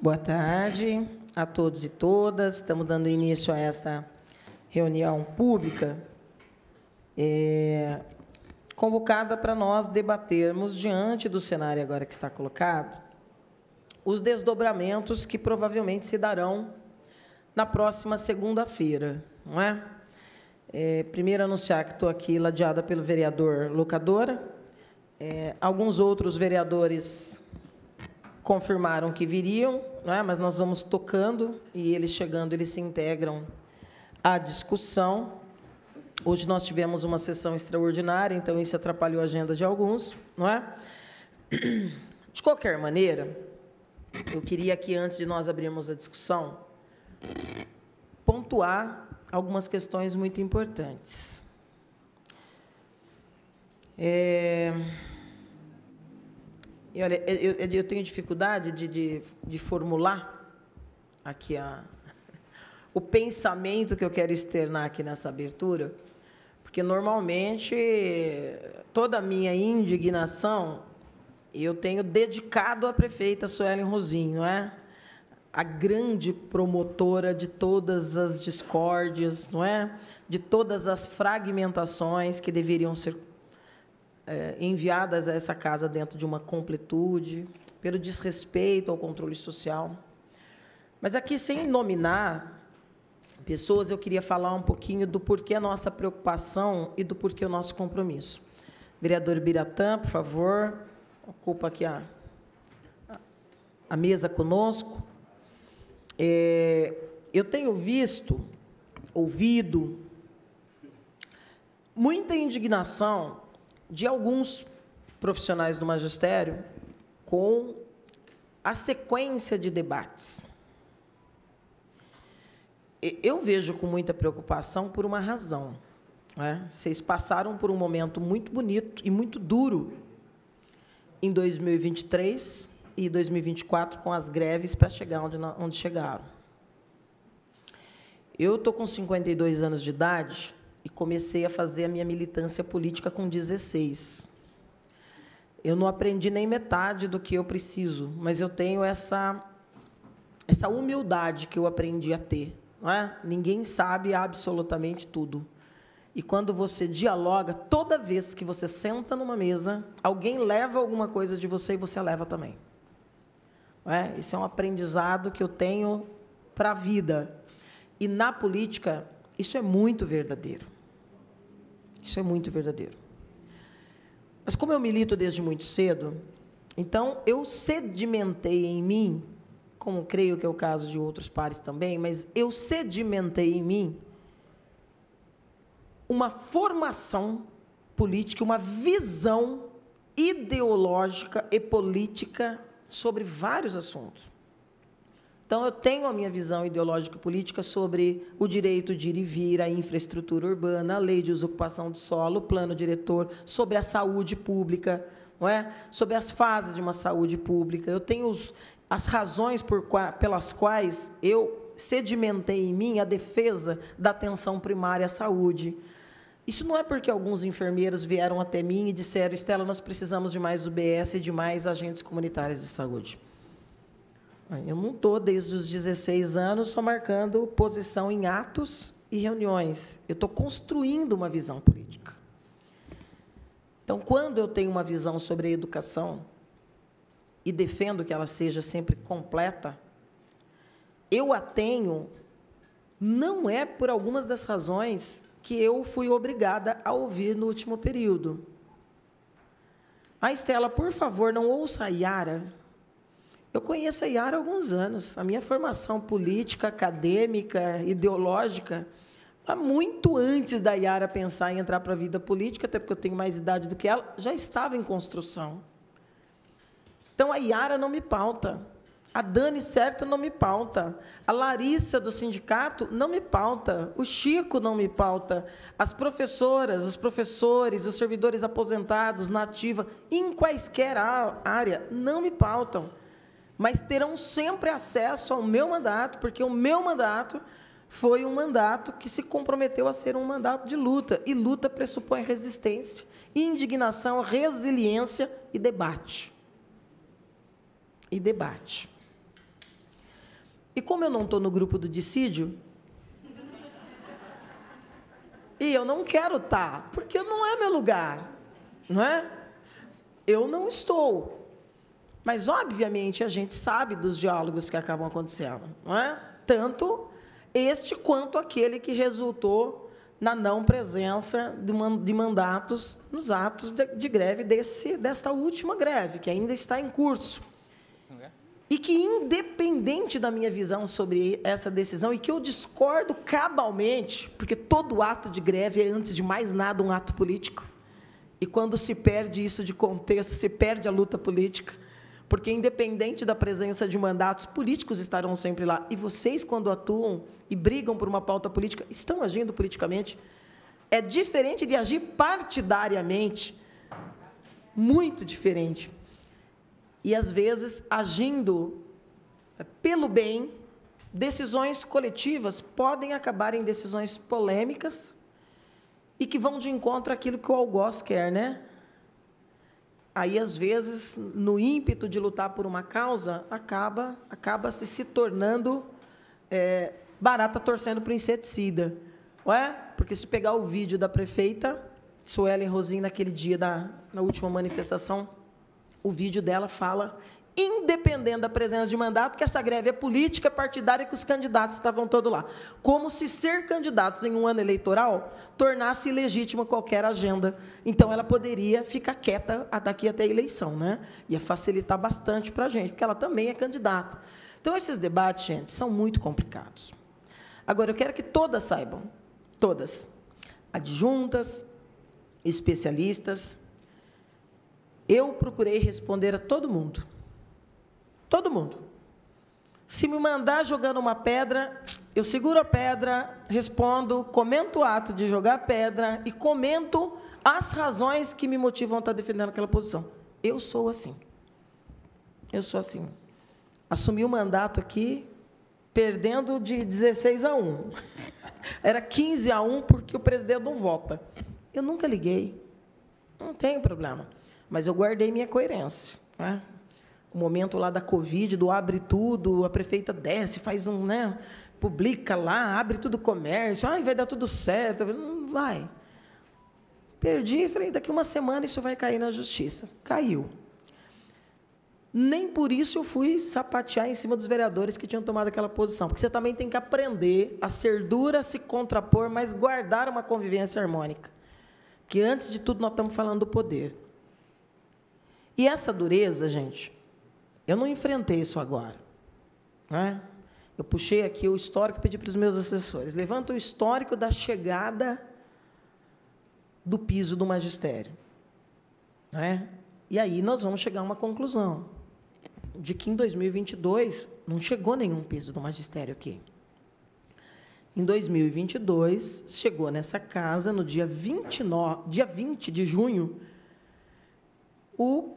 Boa tarde a todos e todas. Estamos dando início a esta reunião pública, é, convocada para nós debatermos, diante do cenário agora que está colocado, os desdobramentos que provavelmente se darão na próxima segunda-feira, não é? é? Primeiro, anunciar que estou aqui ladeada pelo vereador Locadora. É, alguns outros vereadores confirmaram que viriam, é? mas nós vamos tocando e eles chegando, eles se integram à discussão. Hoje nós tivemos uma sessão extraordinária, então isso atrapalhou a agenda de alguns, não é? De qualquer maneira, eu queria que antes de nós abrirmos a discussão, pontuar algumas questões muito importantes. É, e olha, eu, eu tenho dificuldade de, de, de formular aqui a, o pensamento que eu quero externar aqui nessa abertura, porque normalmente toda a minha indignação eu tenho dedicado à prefeita Suelen Rosinho, não é? A grande promotora de todas as discórdias, não é? De todas as fragmentações que deveriam ser é, enviadas a essa casa dentro de uma completude, pelo desrespeito ao controle social. Mas aqui, sem nominar pessoas, eu queria falar um pouquinho do porquê a nossa preocupação e do porquê o nosso compromisso. Vereador Biratã, por favor, ocupa aqui a, a mesa conosco. É, eu tenho visto, ouvido, muita indignação de alguns profissionais do magistério com a sequência de debates. Eu vejo com muita preocupação por uma razão. Né? Vocês passaram por um momento muito bonito e muito duro em 2023 e 2024 com as greves para chegar onde, onde chegaram. Eu estou com 52 anos de idade comecei a fazer a minha militância política com 16. Eu não aprendi nem metade do que eu preciso, mas eu tenho essa essa humildade que eu aprendi a ter, não é? Ninguém sabe absolutamente tudo. E quando você dialoga, toda vez que você senta numa mesa, alguém leva alguma coisa de você e você leva também. É? Isso é um aprendizado que eu tenho para a vida. E na política, isso é muito verdadeiro. Isso é muito verdadeiro. Mas como eu milito desde muito cedo, então eu sedimentei em mim, como creio que é o caso de outros pares também, mas eu sedimentei em mim uma formação política, uma visão ideológica e política sobre vários assuntos. Então, eu tenho a minha visão ideológica política sobre o direito de ir e vir, a infraestrutura urbana, a lei de desocupação de solo, o plano diretor, sobre a saúde pública, não é? sobre as fases de uma saúde pública. Eu tenho os, as razões por, pelas quais eu sedimentei em mim a defesa da atenção primária à saúde. Isso não é porque alguns enfermeiros vieram até mim e disseram, Estela, nós precisamos de mais UBS e de mais agentes comunitários de saúde. Eu não estou, desde os 16 anos, só marcando posição em atos e reuniões. Eu estou construindo uma visão política. Então, quando eu tenho uma visão sobre a educação e defendo que ela seja sempre completa, eu a tenho, não é por algumas das razões que eu fui obrigada a ouvir no último período. A Estela, por favor, não ouça a Yara eu conheço a Iara há alguns anos. A minha formação política, acadêmica, ideológica, há muito antes da Iara pensar em entrar para a vida política, até porque eu tenho mais idade do que ela, já estava em construção. Então a Iara não me pauta. A Dani Certo não me pauta. A Larissa do sindicato não me pauta. O Chico não me pauta. As professoras, os professores, os servidores aposentados, na ativa, em quaisquer área, não me pautam mas terão sempre acesso ao meu mandato, porque o meu mandato foi um mandato que se comprometeu a ser um mandato de luta, e luta pressupõe resistência, indignação, resiliência e debate. E debate. E como eu não estou no grupo do dissídio, e eu não quero estar, tá, porque não é meu lugar, não é? Eu não estou. Mas, obviamente, a gente sabe dos diálogos que acabam acontecendo, não é? Tanto este quanto aquele que resultou na não presença de mandatos nos atos de greve desse, desta última greve, que ainda está em curso. E que, independente da minha visão sobre essa decisão, e que eu discordo cabalmente, porque todo ato de greve é, antes de mais nada, um ato político. E quando se perde isso de contexto, se perde a luta política. Porque, independente da presença de mandatos, políticos estarão sempre lá. E vocês, quando atuam e brigam por uma pauta política, estão agindo politicamente. É diferente de agir partidariamente. Muito diferente e, às vezes, agindo é, pelo bem, decisões coletivas podem acabar em decisões polêmicas e que vão de encontro àquilo que o algoz quer, né? Aí, às vezes, no ímpeto de lutar por uma causa, acaba, acaba se se tornando é, barata torcendo para inseticida. Ué? Porque se pegar o vídeo da prefeita, Suelen Rosim, naquele dia da na última manifestação, o vídeo dela fala, independente da presença de mandato, que essa greve é política, partidária que os candidatos estavam todos lá. Como se ser candidatos em um ano eleitoral tornasse ilegítima qualquer agenda. Então, ela poderia ficar quieta daqui até a eleição. Né? Ia facilitar bastante para a gente, porque ela também é candidata. Então, esses debates, gente, são muito complicados. Agora, eu quero que todas saibam, todas, adjuntas, especialistas, eu procurei responder a todo mundo. Todo mundo. Se me mandar jogando uma pedra, eu seguro a pedra, respondo, comento o ato de jogar a pedra e comento as razões que me motivam a estar defendendo aquela posição. Eu sou assim. Eu sou assim. Assumi o mandato aqui, perdendo de 16 a 1. Era 15 a 1 porque o presidente não vota. Eu nunca liguei. Não tem problema mas eu guardei minha coerência. Né? O momento lá da Covid, do abre tudo, a prefeita desce, faz um, né? Publica lá, abre tudo o comércio, ai, vai dar tudo certo. Não vai. Perdi, falei, daqui uma semana isso vai cair na justiça. Caiu. Nem por isso eu fui sapatear em cima dos vereadores que tinham tomado aquela posição. Porque você também tem que aprender a ser dura, a se contrapor, mas guardar uma convivência harmônica. Que antes de tudo nós estamos falando do poder. E essa dureza, gente, eu não enfrentei isso agora. Né? Eu puxei aqui o histórico e pedi para os meus assessores: levanta o histórico da chegada do piso do magistério. Né? E aí nós vamos chegar a uma conclusão de que em 2022 não chegou nenhum piso do magistério aqui. Em 2022, chegou nessa casa, no dia, 29, dia 20 de junho, o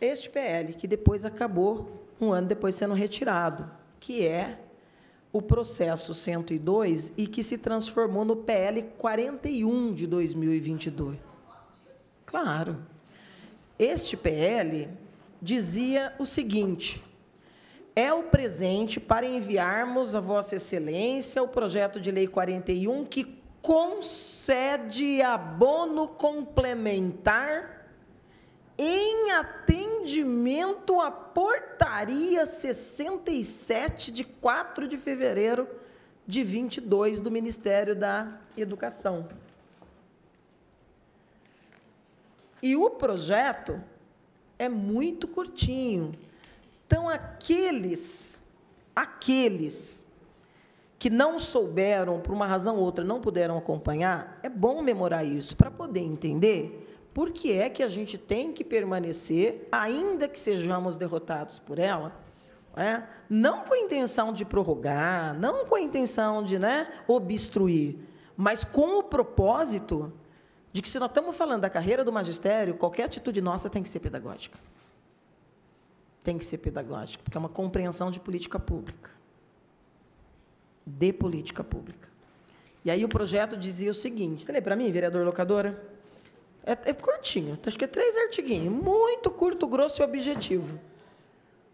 este PL, que depois acabou, um ano depois, sendo retirado, que é o processo 102 e que se transformou no PL 41 de 2022. Claro. Este PL dizia o seguinte: é o presente para enviarmos a Vossa Excelência o projeto de lei 41 que concede abono complementar em atendimento à portaria 67 de 4 de fevereiro de 22 do Ministério da Educação. E o projeto é muito curtinho. Então aqueles aqueles que não souberam, por uma razão ou outra, não puderam acompanhar, é bom memorar isso para poder entender por que é que a gente tem que permanecer, ainda que sejamos derrotados por ela, é? não com a intenção de prorrogar, não com a intenção de né, obstruir, mas com o propósito de que, se nós estamos falando da carreira do magistério, qualquer atitude nossa tem que ser pedagógica. Tem que ser pedagógica, porque é uma compreensão de política pública. De política pública. E aí o projeto dizia o seguinte: lê para mim, vereador locadora. É, é curtinho, acho que é três artiguinhos. Muito curto, grosso e objetivo.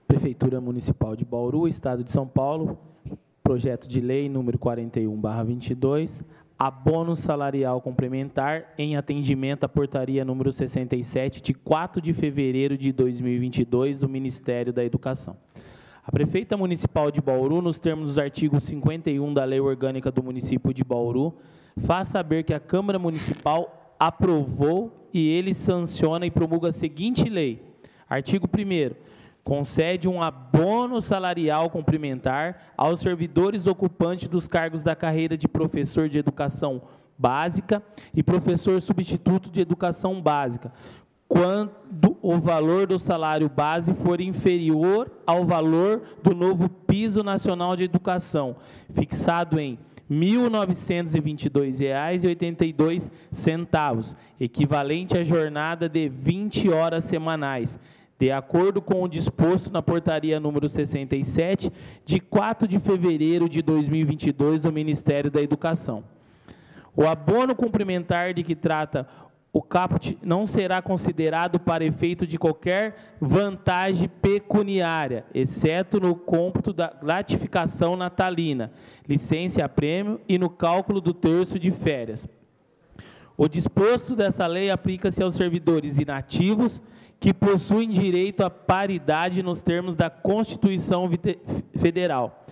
Prefeitura Municipal de Bauru, Estado de São Paulo, projeto de lei número 41/22, abono salarial complementar em atendimento à portaria número 67 de 4 de fevereiro de 2022 do Ministério da Educação. A prefeita municipal de Bauru, nos termos dos artigos 51 da Lei Orgânica do município de Bauru, faz saber que a Câmara Municipal aprovou e ele sanciona e promulga a seguinte lei. Artigo 1 concede um abono salarial complementar aos servidores ocupantes dos cargos da carreira de professor de educação básica e professor substituto de educação básica, quando o valor do salário base for inferior ao valor do novo piso nacional de educação, fixado em R$ 1.922,82, equivalente à jornada de 20 horas semanais, de acordo com o disposto na portaria número 67, de 4 de fevereiro de 2022 do Ministério da Educação. O abono complementar de que trata o caput não será considerado para efeito de qualquer vantagem pecuniária, exceto no cômputo da gratificação natalina, licença a prêmio e no cálculo do terço de férias. O disposto dessa lei aplica-se aos servidores inativos que possuem direito à paridade nos termos da Constituição Federal.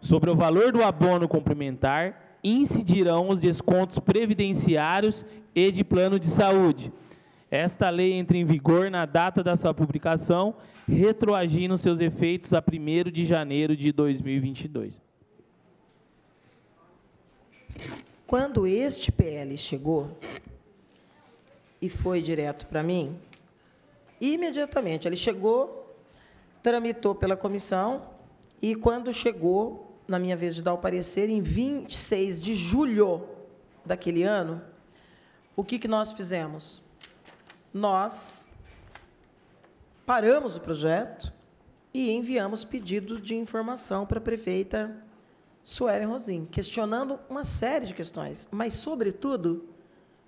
Sobre o valor do abono complementar, incidirão os descontos previdenciários e de plano de saúde. Esta lei entra em vigor na data da sua publicação, retroagindo seus efeitos a 1 de janeiro de 2022. Quando este PL chegou e foi direto para mim, imediatamente ele chegou, tramitou pela comissão e quando chegou na minha vez de dar o parecer em 26 de julho daquele ano, o que que nós fizemos? Nós paramos o projeto e enviamos pedido de informação para a prefeita Suelen Rosim, questionando uma série de questões, mas, sobretudo,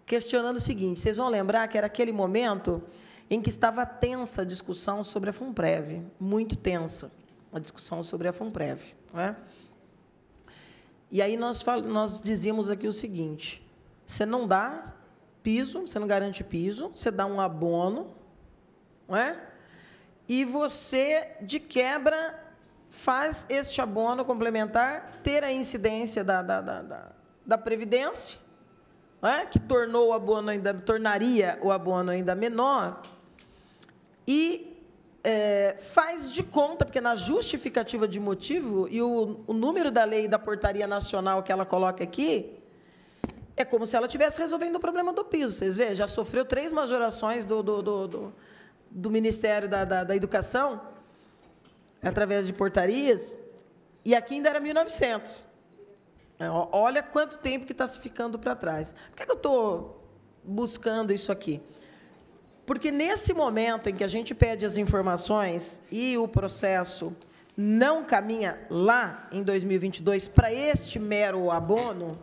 questionando o seguinte: vocês vão lembrar que era aquele momento em que estava tensa a discussão sobre a FUNPREV, muito tensa a discussão sobre a FUNPREV. Não é? E aí nós, nós dizíamos aqui o seguinte: você não dá piso, você não garante piso, você dá um abono, não é? E você, de quebra, faz este abono complementar ter a incidência da, da, da, da, da Previdência, é? que tornou o abono ainda, tornaria o abono ainda menor, e é, faz de conta, porque na justificativa de motivo, e o, o número da lei da portaria nacional que ela coloca aqui, é como se ela estivesse resolvendo o problema do piso. Vocês veem, já sofreu três majorações do, do, do, do, do Ministério da, da, da Educação, através de portarias, e aqui ainda era 1900. É, olha quanto tempo que está se ficando para trás. Por que, que eu estou buscando isso aqui? Porque nesse momento em que a gente pede as informações e o processo não caminha lá em 2022 para este mero abono,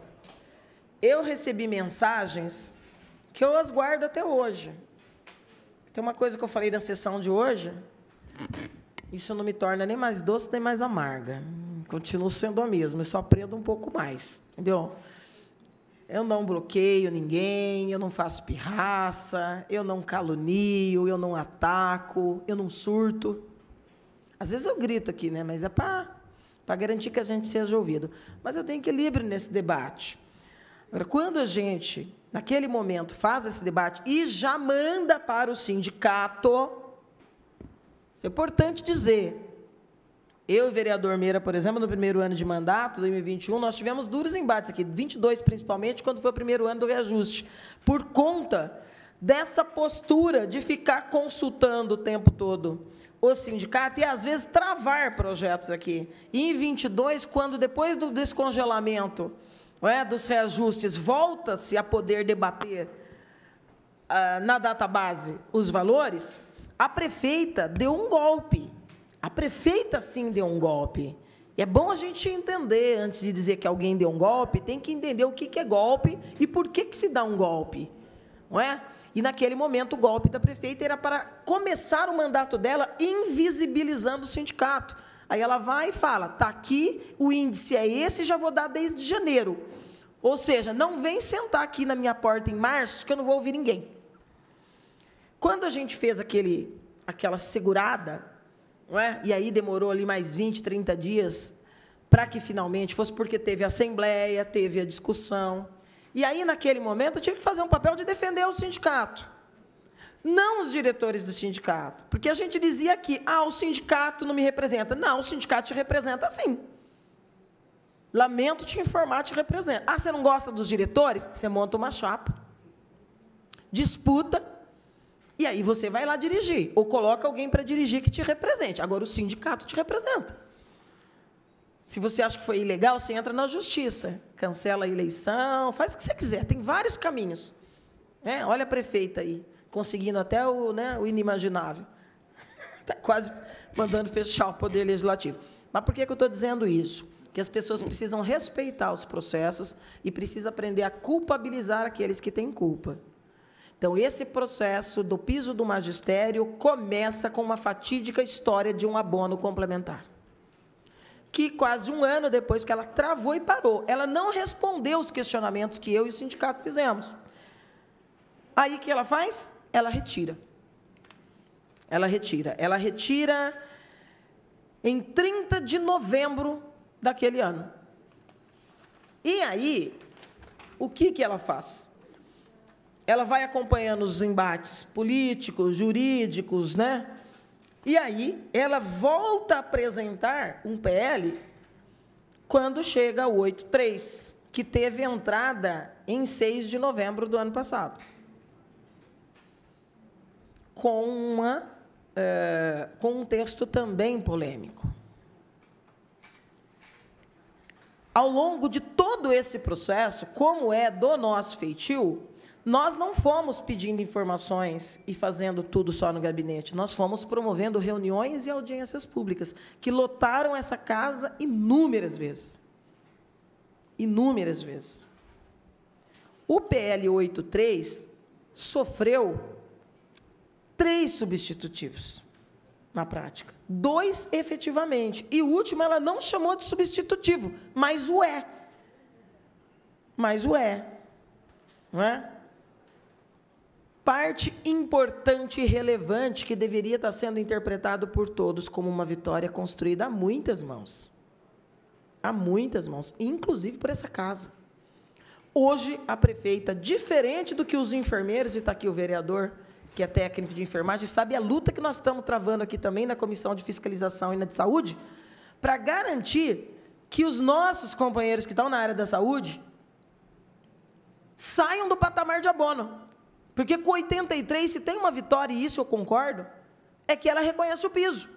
eu recebi mensagens que eu as guardo até hoje. Tem uma coisa que eu falei na sessão de hoje, isso não me torna nem mais doce nem mais amarga. Continuo sendo a mesma, eu só aprendo um pouco mais, entendeu? Eu não bloqueio ninguém, eu não faço pirraça, eu não calunio, eu não ataco, eu não surto. Às vezes eu grito aqui, né? mas é para garantir que a gente seja ouvido. Mas eu tenho equilíbrio nesse debate. Agora, quando a gente, naquele momento, faz esse debate e já manda para o sindicato, isso é importante dizer. Eu e vereador Meira, por exemplo, no primeiro ano de mandato, 2021, nós tivemos duros embates aqui, 22 principalmente, quando foi o primeiro ano do reajuste, por conta dessa postura de ficar consultando o tempo todo o sindicato e, às vezes, travar projetos aqui. E em 22, quando, depois do descongelamento é, dos reajustes, volta-se a poder debater ah, na data base os valores, a prefeita deu um golpe. A prefeita, sim, deu um golpe. E é bom a gente entender, antes de dizer que alguém deu um golpe, tem que entender o que é golpe e por que, que se dá um golpe. Não é? E naquele momento o golpe da prefeita era para começar o mandato dela invisibilizando o sindicato. Aí ela vai e fala: "Tá aqui, o índice é esse, já vou dar desde janeiro". Ou seja, não vem sentar aqui na minha porta em março que eu não vou ouvir ninguém. Quando a gente fez aquele aquela segurada, não é? E aí demorou ali mais 20, 30 dias para que finalmente fosse porque teve a assembleia, teve a discussão, e aí, naquele momento, eu tinha que fazer um papel de defender o sindicato. Não os diretores do sindicato. Porque a gente dizia aqui, ah, o sindicato não me representa. Não, o sindicato te representa sim. Lamento te informar, te representa. Ah, você não gosta dos diretores? Você monta uma chapa. Disputa. E aí você vai lá dirigir. Ou coloca alguém para dirigir que te represente. Agora o sindicato te representa. Se você acha que foi ilegal, você entra na justiça, cancela a eleição, faz o que você quiser. Tem vários caminhos. Né? Olha a prefeita aí, conseguindo até o, né, o inimaginável. Está quase mandando fechar o poder legislativo. Mas por que, eu estou dizendo isso? Que as pessoas precisam respeitar os processos e precisam aprender a culpabilizar aqueles que têm culpa. Então, esse processo do piso do magistério começa com uma fatídica história de um abono complementar que quase um ano depois que ela travou e parou, ela não respondeu os questionamentos que eu e o sindicato fizemos. Aí o que ela faz? Ela retira. Ela retira. Ela retira em 30 de novembro daquele ano. E aí, o que, que ela faz? Ela vai acompanhando os embates políticos, jurídicos, né? E aí ela volta a apresentar um PL quando chega o 83, que teve entrada em 6 de novembro do ano passado. Com, uma, uh, com um texto também polêmico. Ao longo de todo esse processo, como é do nosso feitio, nós não fomos pedindo informações e fazendo tudo só no gabinete, nós fomos promovendo reuniões e audiências públicas, que lotaram essa casa inúmeras vezes. Inúmeras vezes. O PL 83 sofreu três substitutivos na prática. Dois efetivamente. E o último ela não chamou de substitutivo, mas o é. Mas o é. Não é? Parte importante e relevante que deveria estar sendo interpretado por todos como uma vitória construída a muitas mãos. A muitas mãos, inclusive por essa casa. Hoje, a prefeita, diferente do que os enfermeiros, e está aqui o vereador, que é técnico de enfermagem, sabe a luta que nós estamos travando aqui também na Comissão de Fiscalização e na de Saúde, para garantir que os nossos companheiros que estão na área da saúde saiam do patamar de abono. Porque com 83, se tem uma vitória, e isso eu concordo, é que ela reconhece o piso.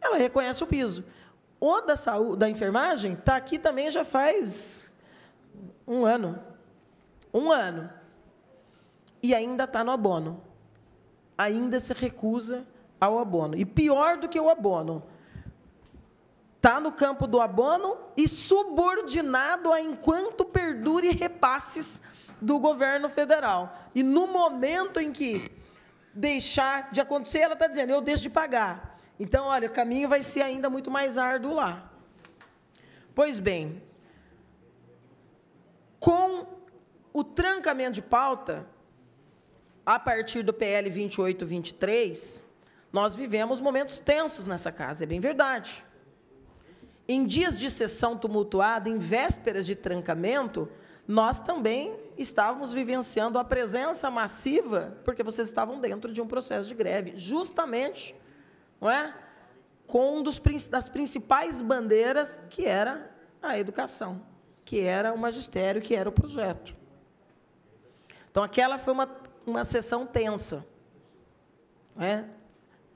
Ela reconhece o piso. O da saúde, da enfermagem está aqui também já faz um ano. Um ano. E ainda está no abono. Ainda se recusa ao abono. E pior do que o abono, está no campo do abono e subordinado a enquanto perdure repasses do governo federal. E no momento em que deixar de acontecer, ela está dizendo, eu deixo de pagar. Então, olha, o caminho vai ser ainda muito mais árduo lá. Pois bem, com o trancamento de pauta, a partir do PL 2823, nós vivemos momentos tensos nessa casa, é bem verdade. Em dias de sessão tumultuada, em vésperas de trancamento, nós também estávamos vivenciando a presença massiva, porque vocês estavam dentro de um processo de greve, justamente não é? com um dos, das principais bandeiras, que era a educação, que era o magistério, que era o projeto. Então, aquela foi uma, uma sessão tensa. Não é?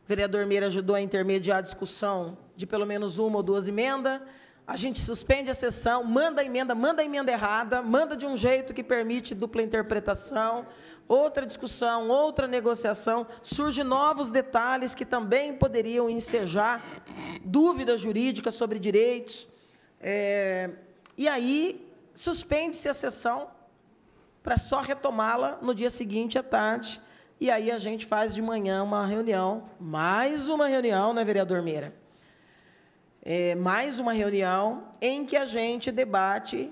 O vereador Meira ajudou a intermediar a discussão de pelo menos uma ou duas emendas, a gente suspende a sessão, manda a emenda, manda a emenda errada, manda de um jeito que permite dupla interpretação, outra discussão, outra negociação, surgem novos detalhes que também poderiam ensejar dúvidas jurídicas sobre direitos. É, e aí suspende-se a sessão para só retomá-la no dia seguinte à tarde. E aí a gente faz de manhã uma reunião, mais uma reunião, né, vereador Meira? É, mais uma reunião em que a gente debate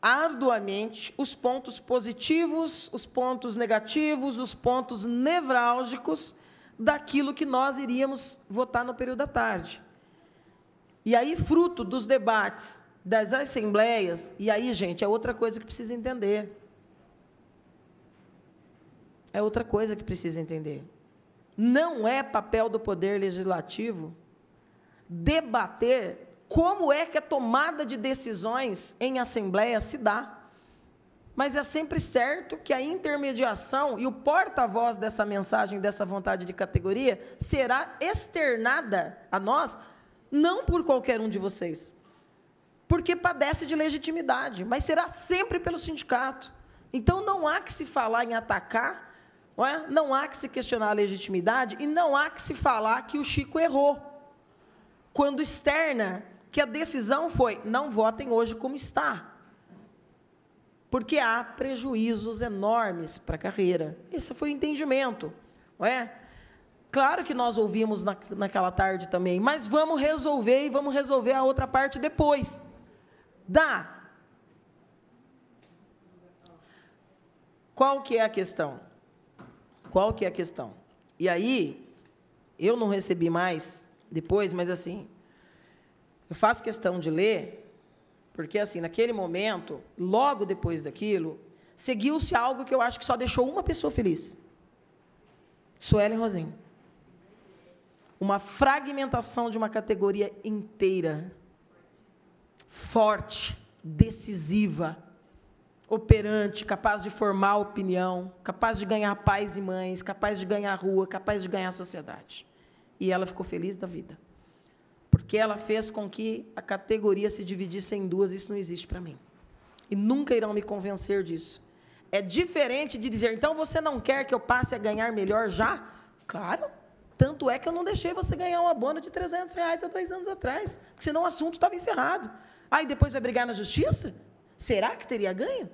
arduamente os pontos positivos, os pontos negativos, os pontos nevrálgicos daquilo que nós iríamos votar no período da tarde. E aí, fruto dos debates das assembleias, e aí, gente, é outra coisa que precisa entender. É outra coisa que precisa entender. Não é papel do Poder Legislativo debater como é que a tomada de decisões em assembleia se dá. Mas é sempre certo que a intermediação e o porta-voz dessa mensagem, dessa vontade de categoria, será externada a nós, não por qualquer um de vocês, porque padece de legitimidade, mas será sempre pelo sindicato. Então não há que se falar em atacar, não, é? não há que se questionar a legitimidade e não há que se falar que o Chico errou. Quando externa que a decisão foi: não votem hoje como está. Porque há prejuízos enormes para a carreira. Esse foi o entendimento. Não é? Claro que nós ouvimos na, naquela tarde também, mas vamos resolver e vamos resolver a outra parte depois. Dá. Qual que é a questão? Qual que é a questão? E aí, eu não recebi mais depois, mas assim, eu faço questão de ler, porque assim, naquele momento, logo depois daquilo, seguiu-se algo que eu acho que só deixou uma pessoa feliz. Suelen Rosinho. Uma fragmentação de uma categoria inteira, forte, decisiva, operante, capaz de formar opinião, capaz de ganhar pais e mães, capaz de ganhar rua, capaz de ganhar sociedade. E ela ficou feliz da vida porque ela fez com que a categoria se dividisse em duas, isso não existe para mim. E nunca irão me convencer disso. É diferente de dizer, então você não quer que eu passe a ganhar melhor já? Claro. Tanto é que eu não deixei você ganhar um abono de 300 reais há dois anos atrás, porque senão o assunto estava encerrado. Aí depois vai brigar na justiça? Será que teria ganho?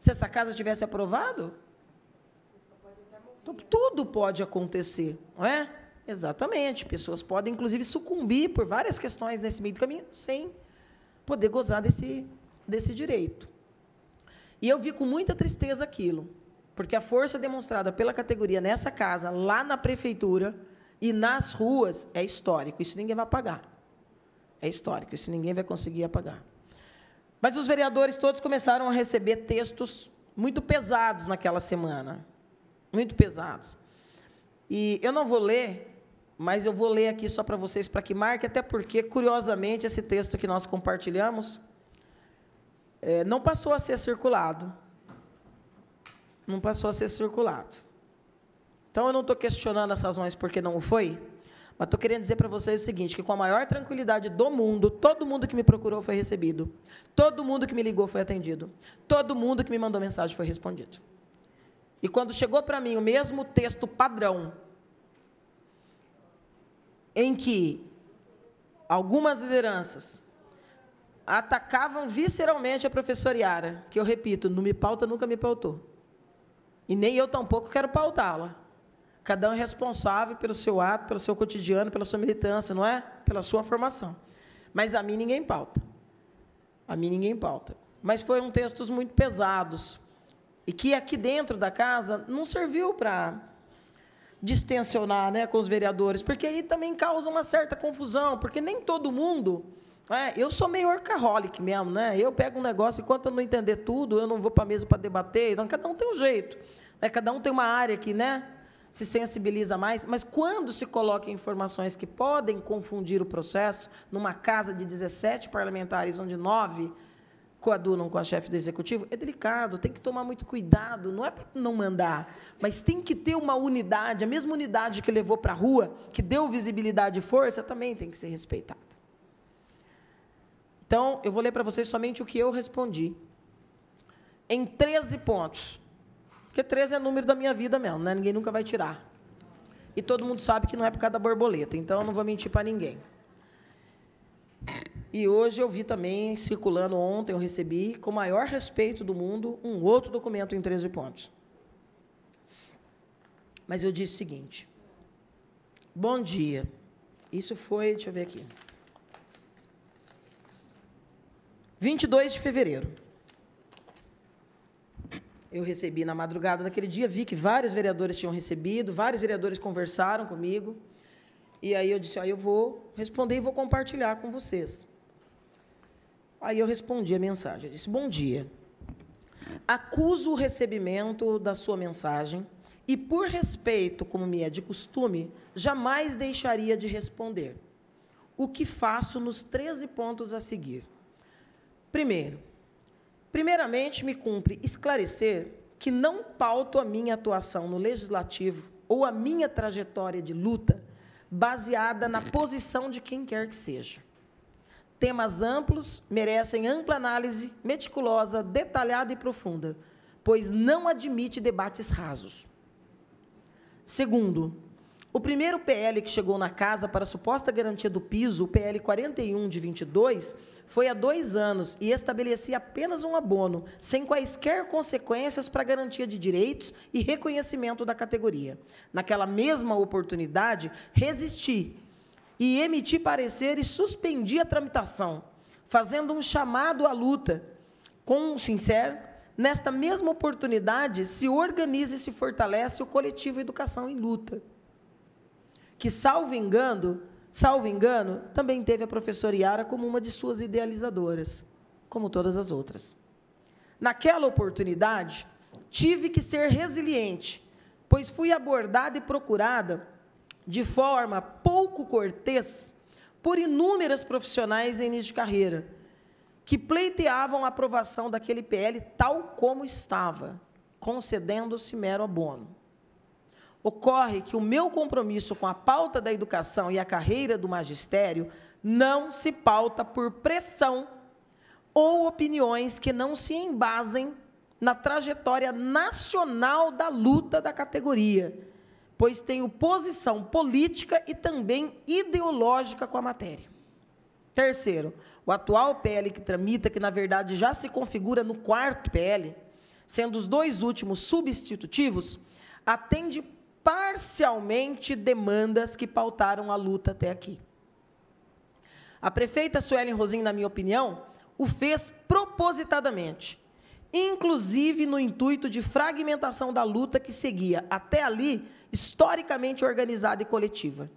Se essa casa tivesse aprovado? Então, tudo pode acontecer, não é? Exatamente. Pessoas podem, inclusive, sucumbir por várias questões nesse meio do caminho sem poder gozar desse, desse direito. E eu vi com muita tristeza aquilo, porque a força demonstrada pela categoria nessa casa, lá na prefeitura e nas ruas, é histórico. Isso ninguém vai apagar. É histórico. Isso ninguém vai conseguir apagar. Mas os vereadores todos começaram a receber textos muito pesados naquela semana. Muito pesados. E eu não vou ler mas eu vou ler aqui só para vocês, para que marque, até porque, curiosamente, esse texto que nós compartilhamos é, não passou a ser circulado. Não passou a ser circulado. Então, eu não estou questionando as razões porque não foi, mas estou querendo dizer para vocês o seguinte, que com a maior tranquilidade do mundo, todo mundo que me procurou foi recebido. Todo mundo que me ligou foi atendido. Todo mundo que me mandou mensagem foi respondido. E quando chegou para mim o mesmo texto padrão, em que algumas lideranças atacavam visceralmente a professora Yara, que eu repito, não me pauta, nunca me pautou. E nem eu tampouco quero pautá-la. Cada um é responsável pelo seu ato, pelo seu cotidiano, pela sua militância, não é? Pela sua formação. Mas a mim ninguém pauta. A mim ninguém pauta. Mas foram textos muito pesados e que aqui dentro da casa não serviu para distensionar né, com os vereadores, porque aí também causa uma certa confusão, porque nem todo mundo. É, eu sou meio orcaholic mesmo, né? Eu pego um negócio, enquanto eu não entender tudo, eu não vou para a mesa para debater. Então, cada um tem um jeito. Né? Cada um tem uma área que né, se sensibiliza mais. Mas quando se coloca informações que podem confundir o processo, numa casa de 17 parlamentares, onde nove coadunam com a chefe do executivo, é delicado, tem que tomar muito cuidado, não é para não mandar, mas tem que ter uma unidade, a mesma unidade que levou para a rua, que deu visibilidade e força, também tem que ser respeitada. Então, eu vou ler para vocês somente o que eu respondi. Em 13 pontos. Porque 13 é o número da minha vida mesmo, né? ninguém nunca vai tirar. E todo mundo sabe que não é por causa da borboleta, então eu não vou mentir para ninguém. E hoje eu vi também, circulando ontem, eu recebi, com o maior respeito do mundo, um outro documento em 13 pontos. Mas eu disse o seguinte: Bom dia. Isso foi, deixa eu ver aqui. 22 de fevereiro. Eu recebi na madrugada daquele dia, vi que vários vereadores tinham recebido, vários vereadores conversaram comigo. E aí eu disse: ah, eu vou responder e vou compartilhar com vocês. Aí eu respondi a mensagem. Eu disse: Bom dia. Acuso o recebimento da sua mensagem e, por respeito, como me é de costume, jamais deixaria de responder. O que faço nos 13 pontos a seguir? Primeiro, primeiramente me cumpre esclarecer que não pauto a minha atuação no legislativo ou a minha trajetória de luta baseada na posição de quem quer que seja. Temas amplos merecem ampla análise, meticulosa, detalhada e profunda, pois não admite debates rasos. Segundo, o primeiro PL que chegou na casa para suposta garantia do piso, o PL 41 de 22, foi há dois anos e estabelecia apenas um abono, sem quaisquer consequências para a garantia de direitos e reconhecimento da categoria. Naquela mesma oportunidade, resisti e emiti parecer e suspendi a tramitação, fazendo um chamado à luta. Com um sincero, nesta mesma oportunidade, se organiza e se fortalece o coletivo Educação em Luta, que, salvo engano, salvo engano, também teve a professora Iara como uma de suas idealizadoras, como todas as outras. Naquela oportunidade, tive que ser resiliente, pois fui abordada e procurada de forma pouco cortês por inúmeras profissionais em início de carreira, que pleiteavam a aprovação daquele PL tal como estava, concedendo-se mero abono. Ocorre que o meu compromisso com a pauta da educação e a carreira do magistério não se pauta por pressão ou opiniões que não se embasem na trajetória nacional da luta da categoria, pois tenho posição política e também ideológica com a matéria. Terceiro, o atual PL que tramita, que na verdade já se configura no quarto PL, sendo os dois últimos substitutivos, atende parcialmente demandas que pautaram a luta até aqui. A prefeita Suelen Rosim, na minha opinião, o fez propositadamente, inclusive no intuito de fragmentação da luta que seguia até ali historicamente organizada e coletiva.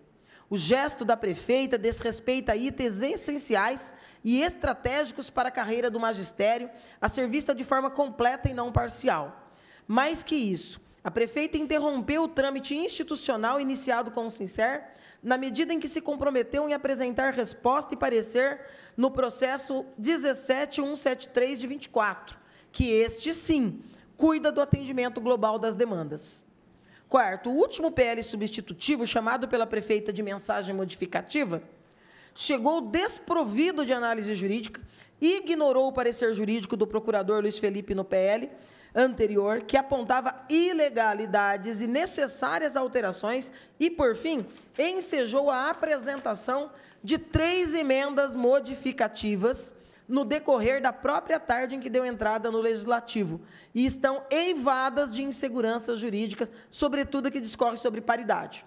O gesto da prefeita desrespeita itens essenciais e estratégicos para a carreira do magistério, a ser vista de forma completa e não parcial. Mais que isso, a prefeita interrompeu o trâmite institucional iniciado com o Sincer, na medida em que se comprometeu em apresentar resposta e parecer no processo 17173 de 24, que este, sim, cuida do atendimento global das demandas. Quarto, o último PL substitutivo, chamado pela prefeita de mensagem modificativa, chegou desprovido de análise jurídica, ignorou o parecer jurídico do procurador Luiz Felipe no PL anterior, que apontava ilegalidades e necessárias alterações, e, por fim, ensejou a apresentação de três emendas modificativas no decorrer da própria tarde em que deu entrada no Legislativo e estão eivadas de inseguranças jurídicas, sobretudo que discorre sobre paridade.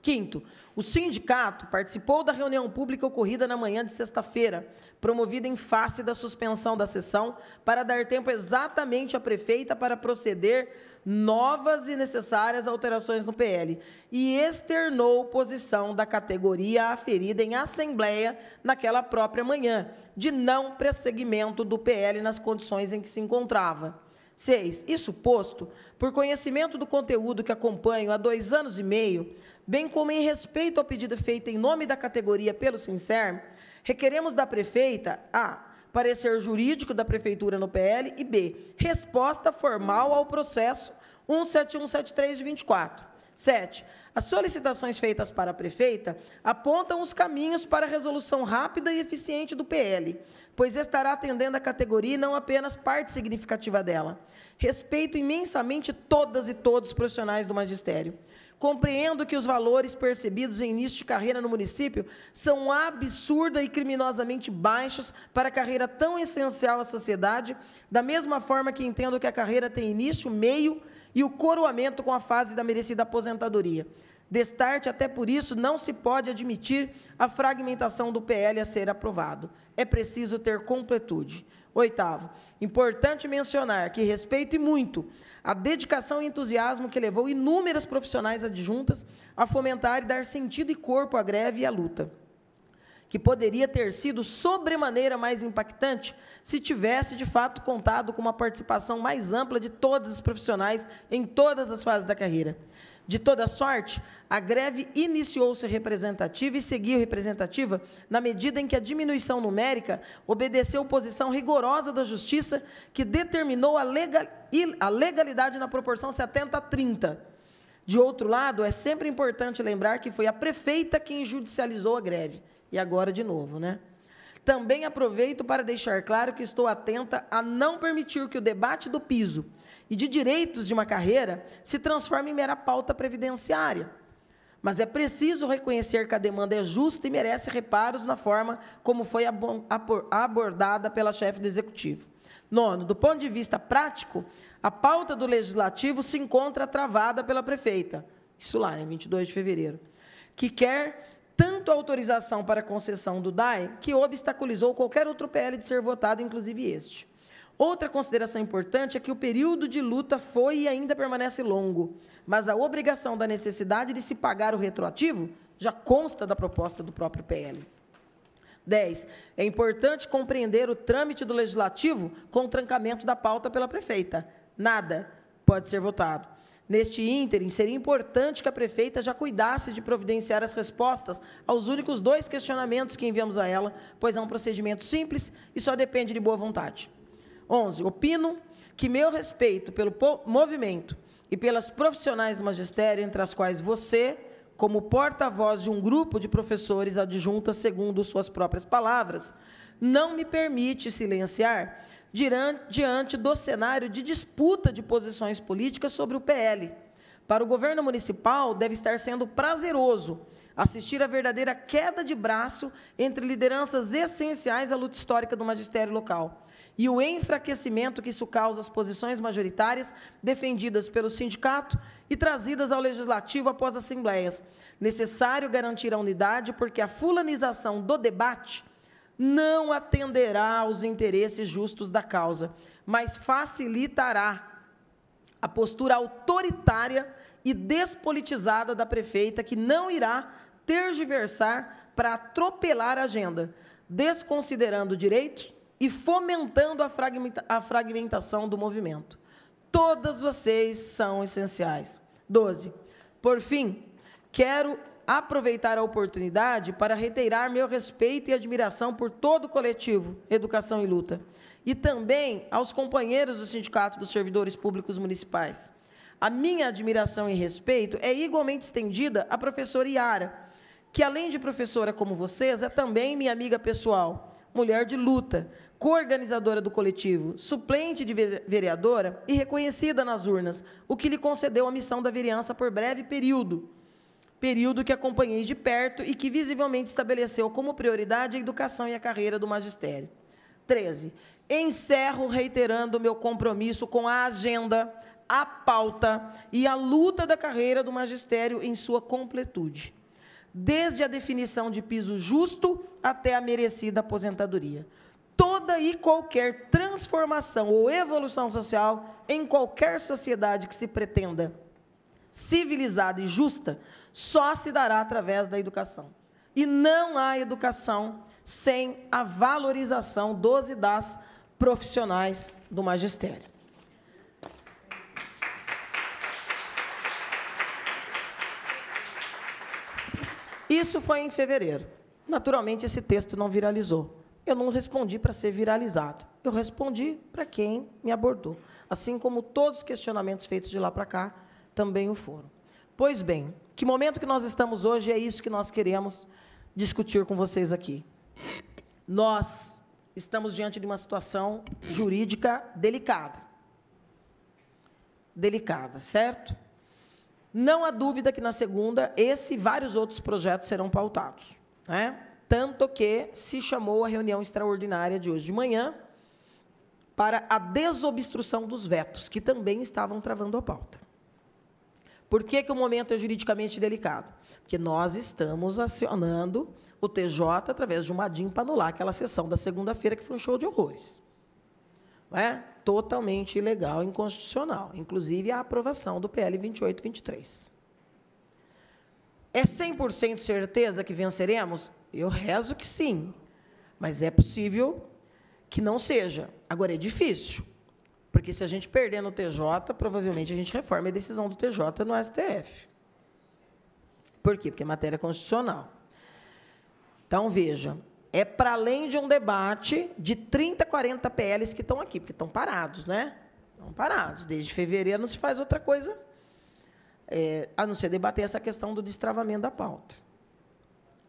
Quinto, o sindicato participou da reunião pública ocorrida na manhã de sexta-feira, promovida em face da suspensão da sessão, para dar tempo exatamente à prefeita para proceder novas e necessárias alterações no PL e externou posição da categoria aferida em assembleia naquela própria manhã, de não prosseguimento do PL nas condições em que se encontrava. 6. Isso posto, por conhecimento do conteúdo que acompanho há dois anos e meio, bem como em respeito ao pedido feito em nome da categoria pelo SINCER, requeremos da prefeita a parecer jurídico da Prefeitura no PL, e B, resposta formal ao processo 17173 de 24. 7. As solicitações feitas para a prefeita apontam os caminhos para a resolução rápida e eficiente do PL, pois estará atendendo a categoria e não apenas parte significativa dela. Respeito imensamente todas e todos os profissionais do magistério. Compreendo que os valores percebidos em início de carreira no município são absurda e criminosamente baixos para a carreira tão essencial à sociedade, da mesma forma que entendo que a carreira tem início, meio e o coroamento com a fase da merecida aposentadoria. Destarte, até por isso, não se pode admitir a fragmentação do PL a ser aprovado. É preciso ter completude. Oitavo, importante mencionar que respeito e muito a dedicação e entusiasmo que levou inúmeras profissionais adjuntas a fomentar e dar sentido e corpo à greve e à luta, que poderia ter sido sobremaneira mais impactante se tivesse, de fato, contado com uma participação mais ampla de todos os profissionais em todas as fases da carreira. De toda sorte, a greve iniciou-se representativa e seguiu representativa na medida em que a diminuição numérica obedeceu posição rigorosa da Justiça, que determinou a, legal, a legalidade na proporção 70 a 30. De outro lado, é sempre importante lembrar que foi a prefeita quem judicializou a greve. E agora de novo, né? Também aproveito para deixar claro que estou atenta a não permitir que o debate do piso e de direitos de uma carreira se transforma em mera pauta previdenciária. Mas é preciso reconhecer que a demanda é justa e merece reparos na forma como foi abordada pela chefe do Executivo. Nono, do ponto de vista prático, a pauta do Legislativo se encontra travada pela prefeita, isso lá, em 22 de fevereiro, que quer tanto autorização para concessão do DAE que obstaculizou qualquer outro PL de ser votado, inclusive este. Outra consideração importante é que o período de luta foi e ainda permanece longo, mas a obrigação da necessidade de se pagar o retroativo já consta da proposta do próprio PL. 10. É importante compreender o trâmite do legislativo com o trancamento da pauta pela prefeita. Nada pode ser votado. Neste ínterim, seria importante que a prefeita já cuidasse de providenciar as respostas aos únicos dois questionamentos que enviamos a ela, pois é um procedimento simples e só depende de boa vontade. 11. Opino que meu respeito pelo movimento e pelas profissionais do magistério, entre as quais você, como porta-voz de um grupo de professores adjuntas, segundo suas próprias palavras, não me permite silenciar diante do cenário de disputa de posições políticas sobre o PL. Para o governo municipal, deve estar sendo prazeroso assistir à verdadeira queda de braço entre lideranças essenciais à luta histórica do magistério local e o enfraquecimento que isso causa às posições majoritárias defendidas pelo sindicato e trazidas ao legislativo após assembleias. Necessário garantir a unidade, porque a fulanização do debate não atenderá aos interesses justos da causa, mas facilitará a postura autoritária e despolitizada da prefeita, que não irá tergiversar para atropelar a agenda, desconsiderando direitos e fomentando a, fragmenta a fragmentação do movimento. Todas vocês são essenciais. 12. Por fim, quero aproveitar a oportunidade para reiterar meu respeito e admiração por todo o coletivo Educação e Luta e também aos companheiros do Sindicato dos Servidores Públicos Municipais. A minha admiração e respeito é igualmente estendida à professora Iara, que, além de professora como vocês, é também minha amiga pessoal, mulher de luta, coorganizadora do coletivo, suplente de vereadora e reconhecida nas urnas, o que lhe concedeu a missão da vereança por breve período, período que acompanhei de perto e que visivelmente estabeleceu como prioridade a educação e a carreira do magistério. 13. Encerro reiterando meu compromisso com a agenda, a pauta e a luta da carreira do magistério em sua completude, desde a definição de piso justo até a merecida aposentadoria toda e qualquer transformação ou evolução social em qualquer sociedade que se pretenda civilizada e justa só se dará através da educação. E não há educação sem a valorização dos e das profissionais do magistério. Isso foi em fevereiro. Naturalmente, esse texto não viralizou eu não respondi para ser viralizado. Eu respondi para quem me abordou. Assim como todos os questionamentos feitos de lá para cá também o foram. Pois bem, que momento que nós estamos hoje é isso que nós queremos discutir com vocês aqui. Nós estamos diante de uma situação jurídica delicada. Delicada, certo? Não há dúvida que na segunda esse e vários outros projetos serão pautados. Né? Tanto que se chamou a reunião extraordinária de hoje de manhã para a desobstrução dos vetos, que também estavam travando a pauta. Por que, que o momento é juridicamente delicado? Porque nós estamos acionando o TJ através de uma ADIM para anular aquela sessão da segunda-feira, que foi um show de horrores. É? Totalmente ilegal inconstitucional, inclusive a aprovação do PL 2823. É 100% certeza que venceremos? Eu rezo que sim, mas é possível que não seja. Agora, é difícil. Porque se a gente perder no TJ, provavelmente a gente reforma a decisão do TJ no STF. Por quê? Porque é matéria constitucional. Então, veja, é para além de um debate de 30, 40 PLs que estão aqui, porque estão parados, né? Estão parados. Desde fevereiro não se faz outra coisa, é, a não ser debater essa questão do destravamento da pauta.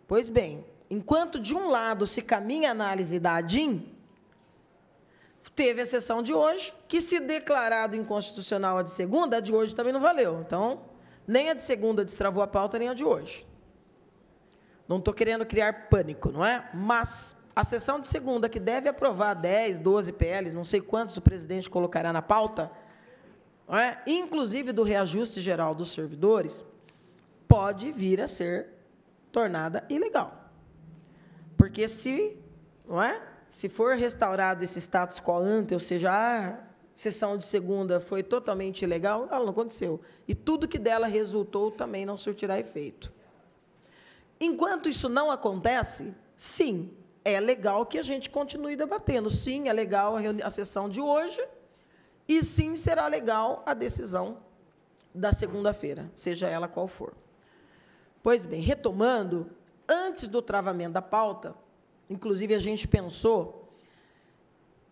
Pois bem, enquanto de um lado se caminha a análise da ADIM, Teve a sessão de hoje, que se declarado inconstitucional a de segunda, a de hoje também não valeu. Então, nem a de segunda destravou a pauta, nem a de hoje. Não estou querendo criar pânico, não é? Mas a sessão de segunda, que deve aprovar 10, 12 PLs, não sei quantos o presidente colocará na pauta, é? inclusive do reajuste geral dos servidores, pode vir a ser tornada ilegal. Porque se, não é? se for restaurado esse status quo ante, ou seja, a sessão de segunda foi totalmente ilegal, ela não aconteceu. E tudo que dela resultou também não surtirá efeito. Enquanto isso não acontece, sim, é legal que a gente continue debatendo. Sim, é legal a, a sessão de hoje. E sim, será legal a decisão da segunda-feira, seja ela qual for. Pois bem, retomando, antes do travamento da pauta, Inclusive, a gente pensou,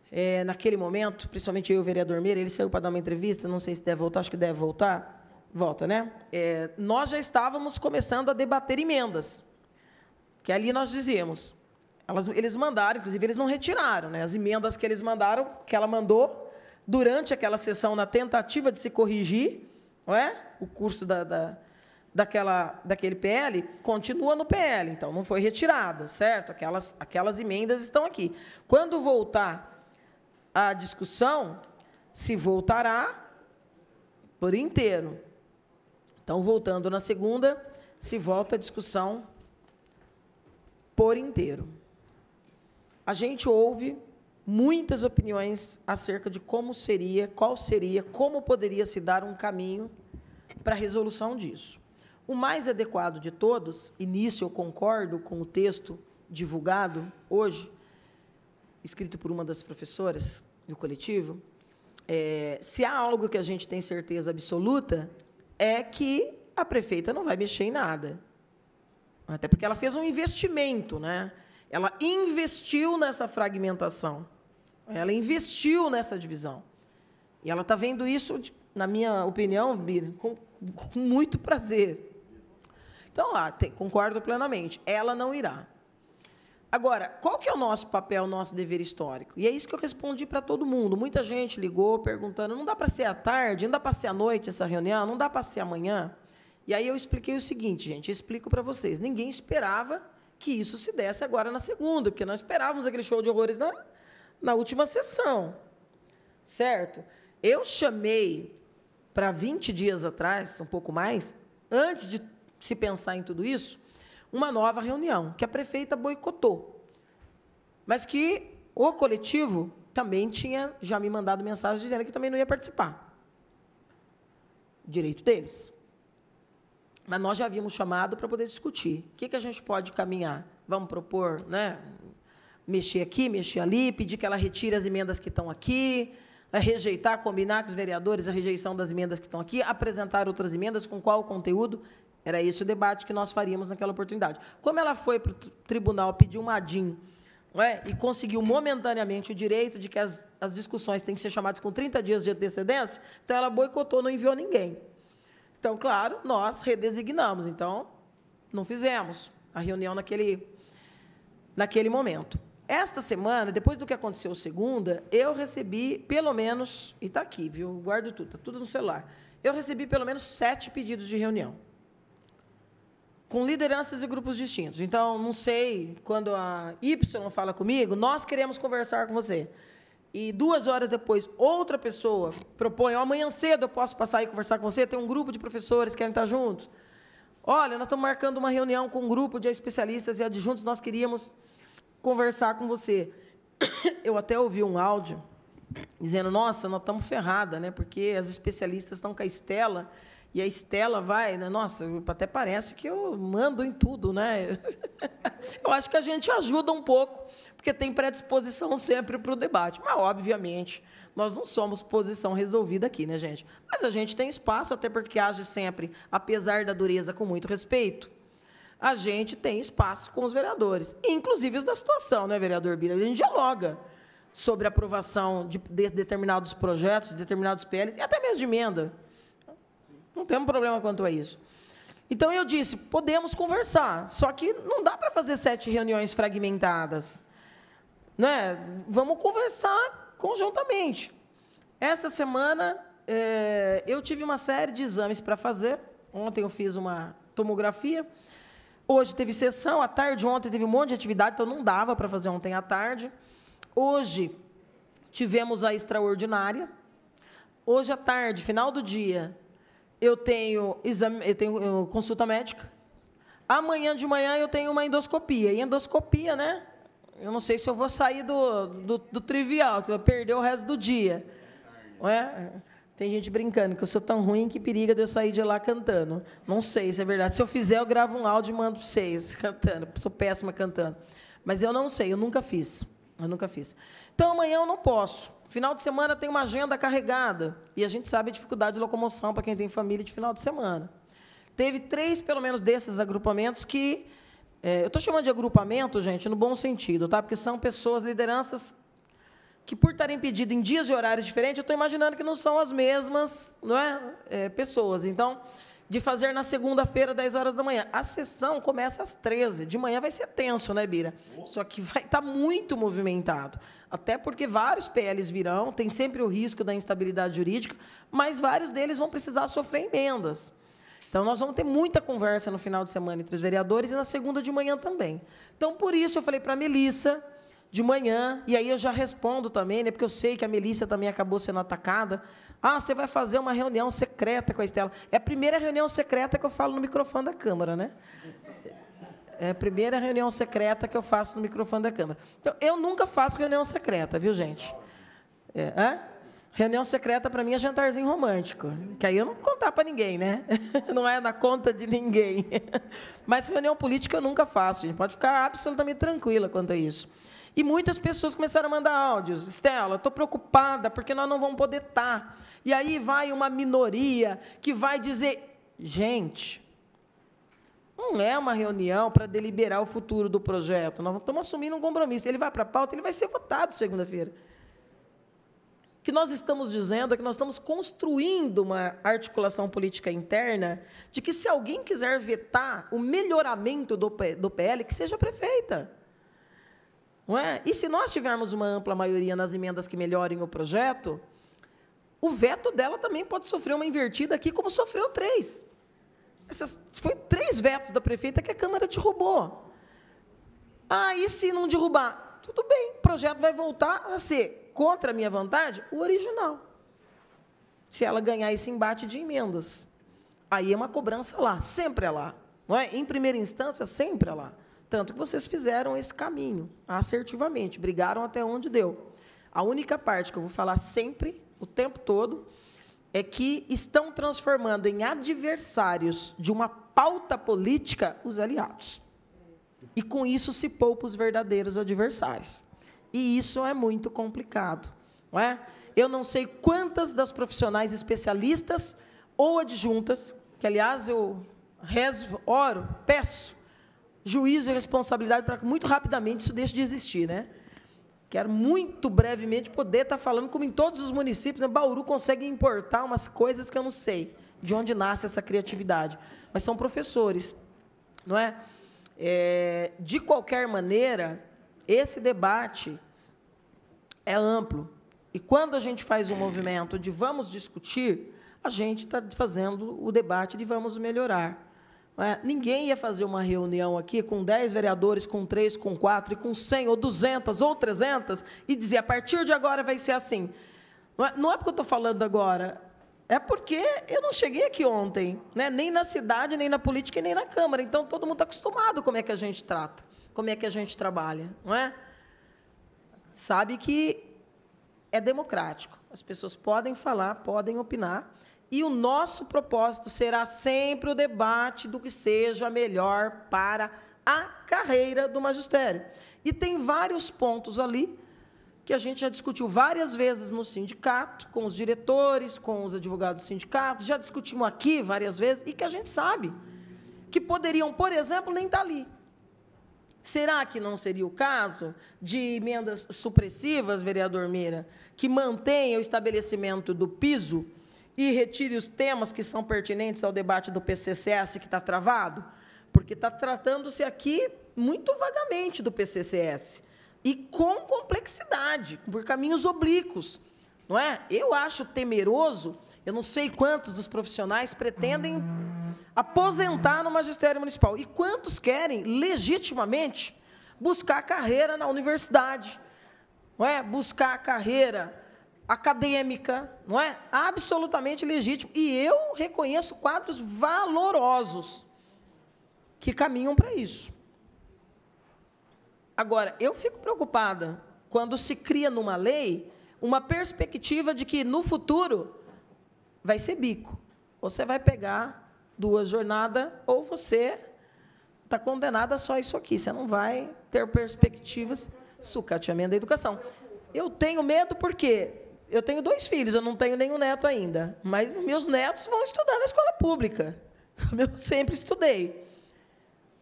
é, naquele momento, principalmente eu e o vereador Meira, ele saiu para dar uma entrevista, não sei se deve voltar, acho que deve voltar. Volta, né? É, nós já estávamos começando a debater emendas, que ali nós dizíamos. Elas, eles mandaram, inclusive, eles não retiraram, né? As emendas que eles mandaram, que ela mandou, durante aquela sessão, na tentativa de se corrigir, não é? o curso da, da daquela, daquele PL continua no PL, então não foi retirada, certo? Aquelas, aquelas emendas estão aqui. Quando voltar a discussão, se voltará por inteiro. Então, voltando na segunda, se volta a discussão por inteiro. A gente ouve muitas opiniões acerca de como seria, qual seria, como poderia se dar um caminho para a resolução disso. O mais adequado de todos, e nisso eu concordo com o texto divulgado hoje, escrito por uma das professoras do coletivo, é, se há algo que a gente tem certeza absoluta, é que a prefeita não vai mexer em nada. Até porque ela fez um investimento, né? Ela investiu nessa fragmentação. Ela investiu nessa divisão. E ela está vendo isso, na minha opinião, Bira, com, com muito prazer. Então, ah, tem, concordo plenamente. Ela não irá. Agora, qual que é o nosso papel, o nosso dever histórico? E é isso que eu respondi para todo mundo. Muita gente ligou perguntando: não dá para ser à tarde, não dá para ser à noite essa reunião, não dá para ser amanhã? E aí eu expliquei o seguinte, gente, explico para vocês. Ninguém esperava que isso se desse agora na segunda, porque nós esperávamos aquele show de horrores na, na última sessão. Certo? Eu chamei para 20 dias atrás, um pouco mais, antes de se pensar em tudo isso, uma nova reunião, que a prefeita boicotou. Mas que o coletivo também tinha já me mandado mensagem dizendo que também não ia participar. Direito deles. Mas nós já havíamos chamado para poder discutir. O que, que a gente pode caminhar? Vamos propor, né? Mexer aqui, mexer ali, pedir que ela retire as emendas que estão aqui, rejeitar, combinar com os vereadores a rejeição das emendas que estão aqui, apresentar outras emendas, com qual conteúdo? Era esse o debate que nós faríamos naquela oportunidade. Como ela foi para o tribunal pedir um ADIM é? e conseguiu momentaneamente o direito de que as, as discussões têm que ser chamadas com 30 dias de antecedência, então ela boicotou, não enviou ninguém. Então, claro, nós redesignamos. Então, não fizemos a reunião naquele, naquele momento. Esta semana, depois do que aconteceu segunda, eu recebi, pelo menos, e está aqui, viu? Guardo tudo, está tudo no celular eu recebi pelo menos sete pedidos de reunião com lideranças e grupos distintos. Então, não sei, quando a Y fala comigo, nós queremos conversar com você. E duas horas depois, outra pessoa propõe, oh, amanhã cedo eu posso passar e conversar com você, tem um grupo de professores que querem estar juntos. Olha, nós estamos marcando uma reunião com um grupo de especialistas e adjuntos, nós queríamos conversar com você. Eu até ouvi um áudio dizendo, nossa, nós estamos ferrada, né? Porque as especialistas estão com a Estela e a Estela vai, né? Nossa, até parece que eu mando em tudo, né? eu acho que a gente ajuda um pouco, porque tem predisposição sempre para o debate. Mas, obviamente, nós não somos posição resolvida aqui, né, gente? Mas a gente tem espaço, até porque age sempre, apesar da dureza, com muito respeito. A gente tem espaço com os vereadores, inclusive os da situação, né, vereador Bira? A gente dialoga sobre a aprovação de, de determinados projetos, de determinados PLs, e até mesmo de emenda. Não temos problema quanto a isso. Então eu disse, podemos conversar, só que não dá para fazer sete reuniões fragmentadas. Né? Vamos conversar conjuntamente. Essa semana é, eu tive uma série de exames para fazer. Ontem eu fiz uma tomografia. Hoje teve sessão, à tarde, ontem teve um monte de atividade, então não dava para fazer ontem à tarde. Hoje tivemos a extraordinária. Hoje à tarde, final do dia, eu tenho exame, eu tenho consulta médica. Amanhã de manhã eu tenho uma endoscopia. E endoscopia, né? Eu não sei se eu vou sair do, do, do trivial, que você vai perder o resto do dia. Não é? Tem gente brincando que eu sou tão ruim que periga de eu sair de lá cantando. Não sei se é verdade. Se eu fizer, eu gravo um áudio e mando para vocês cantando. Sou péssima cantando. Mas eu não sei, eu nunca fiz. Eu nunca fiz. Então amanhã eu não posso. Final de semana tem uma agenda carregada. E a gente sabe a dificuldade de locomoção para quem tem família de final de semana. Teve três, pelo menos, desses agrupamentos que. É, eu estou chamando de agrupamento, gente, no bom sentido, tá? Porque são pessoas, lideranças, que, por estarem pedidos em dias e horários diferentes, eu estou imaginando que não são as mesmas não é? é pessoas. Então, de fazer na segunda-feira, 10 horas da manhã. A sessão começa às 13. De manhã vai ser tenso, né, Bira? Só que vai estar tá muito movimentado. Até porque vários PLs virão, tem sempre o risco da instabilidade jurídica, mas vários deles vão precisar sofrer emendas. Então, nós vamos ter muita conversa no final de semana entre os vereadores e na segunda de manhã também. Então, por isso, eu falei para a Melissa, de manhã, e aí eu já respondo também, né, porque eu sei que a Melissa também acabou sendo atacada. Ah, você vai fazer uma reunião secreta com a Estela. É a primeira reunião secreta que eu falo no microfone da Câmara, né? É a primeira reunião secreta que eu faço no microfone da Câmara. Então, eu nunca faço reunião secreta, viu, gente? É, Reunião secreta, para mim, é jantarzinho romântico. Que aí eu não vou contar para ninguém, né? Não é na conta de ninguém. Mas reunião política eu nunca faço, gente. Pode ficar absolutamente tranquila quanto a isso. E muitas pessoas começaram a mandar áudios. Estela, estou preocupada porque nós não vamos poder estar. Tá. E aí vai uma minoria que vai dizer: gente, não é uma reunião para deliberar o futuro do projeto. Nós estamos assumindo um compromisso. Ele vai para a pauta, ele vai ser votado segunda-feira. O que nós estamos dizendo é que nós estamos construindo uma articulação política interna de que, se alguém quiser vetar o melhoramento do, PL, que seja prefeita. Não é? E se nós tivermos uma ampla maioria nas emendas que melhorem o projeto, o veto dela também pode sofrer uma invertida aqui, como sofreu três. Essas, foi três vetos da prefeita que a Câmara derrubou. Ah, e se não derrubar? Tudo bem, o projeto vai voltar a ser, contra a minha vontade, o original. Se ela ganhar esse embate de emendas. Aí é uma cobrança lá, sempre é lá. Não é? Em primeira instância, sempre é lá. Tanto que vocês fizeram esse caminho assertivamente, brigaram até onde deu. A única parte que eu vou falar sempre, o tempo todo, é que estão transformando em adversários de uma pauta política os aliados. E com isso se poupa os verdadeiros adversários. E isso é muito complicado, não é? Eu não sei quantas das profissionais especialistas ou adjuntas, que aliás eu rezo, oro, peço juízo e responsabilidade para que muito rapidamente isso deixe de existir, né? Quero muito brevemente poder estar falando como em todos os municípios, né, Bauru consegue importar umas coisas que eu não sei de onde nasce essa criatividade. Mas são professores, não é? é de qualquer maneira, esse debate é amplo. E quando a gente faz um movimento de vamos discutir, a gente está fazendo o debate de vamos melhorar. É? Ninguém ia fazer uma reunião aqui com 10 vereadores, com 3, com 4, e com 100, ou 200, ou 300, e dizer, a partir de agora vai ser assim. Não é, não é porque eu estou falando agora, é porque eu não cheguei aqui ontem, né? nem na cidade, nem na política, nem na Câmara. Então, todo mundo está acostumado como é que a gente trata, como é que a gente trabalha. Não é? Sabe que é democrático. As pessoas podem falar, podem opinar, e o nosso propósito será sempre o debate do que seja melhor para a carreira do magistério. E tem vários pontos ali que a gente já discutiu várias vezes no sindicato, com os diretores, com os advogados do sindicato, já discutimos aqui várias vezes, e que a gente sabe que poderiam, por exemplo, nem estar ali. Será que não seria o caso de emendas supressivas, vereador Meira, que mantenha o estabelecimento do piso e retire os temas que são pertinentes ao debate do PCCS que está travado? Porque está tratando-se aqui muito vagamente do PCCS e com complexidade, por caminhos oblíquos. Não é? Eu acho temeroso, eu não sei quantos dos profissionais pretendem aposentar no magistério municipal e quantos querem legitimamente buscar carreira na universidade, não é? Buscar carreira acadêmica, não é? Absolutamente legítimo. E eu reconheço quadros valorosos que caminham para isso. Agora, eu fico preocupada quando se cria numa lei uma perspectiva de que no futuro vai ser bico. Você vai pegar duas jornadas ou você está condenado a só isso aqui. Você não vai ter perspectivas sucateamento da educação. Eu tenho medo porque eu tenho dois filhos, eu não tenho nenhum neto ainda, mas meus netos vão estudar na escola pública. Eu sempre estudei.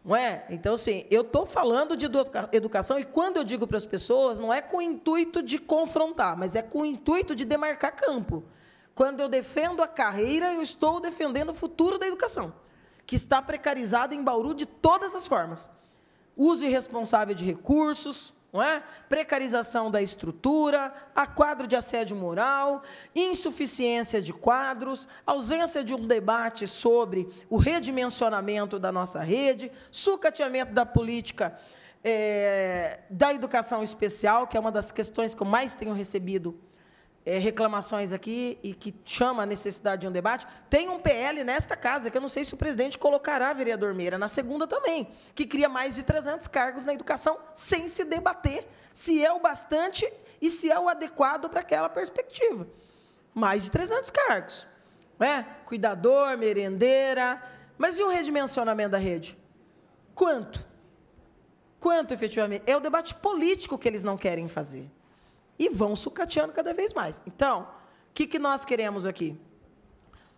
Não é? Então, assim, eu estou falando de educação e quando eu digo para as pessoas, não é com o intuito de confrontar, mas é com o intuito de demarcar campo. Quando eu defendo a carreira, eu estou defendendo o futuro da educação, que está precarizado em Bauru de todas as formas. Uso irresponsável de recursos, não é? precarização da estrutura, a quadro de assédio moral, insuficiência de quadros, ausência de um debate sobre o redimensionamento da nossa rede, sucateamento da política é, da educação especial, que é uma das questões que eu mais tenho recebido é, reclamações aqui e que chama a necessidade de um debate. Tem um PL nesta casa, que eu não sei se o presidente colocará, vereador Meira, na segunda também, que cria mais de 300 cargos na educação sem se debater se é o bastante e se é o adequado para aquela perspectiva. Mais de 300 cargos. É? Cuidador, merendeira. Mas e o redimensionamento da rede? Quanto? Quanto efetivamente? É o debate político que eles não querem fazer e vão sucateando cada vez mais. Então, o que, que nós queremos aqui?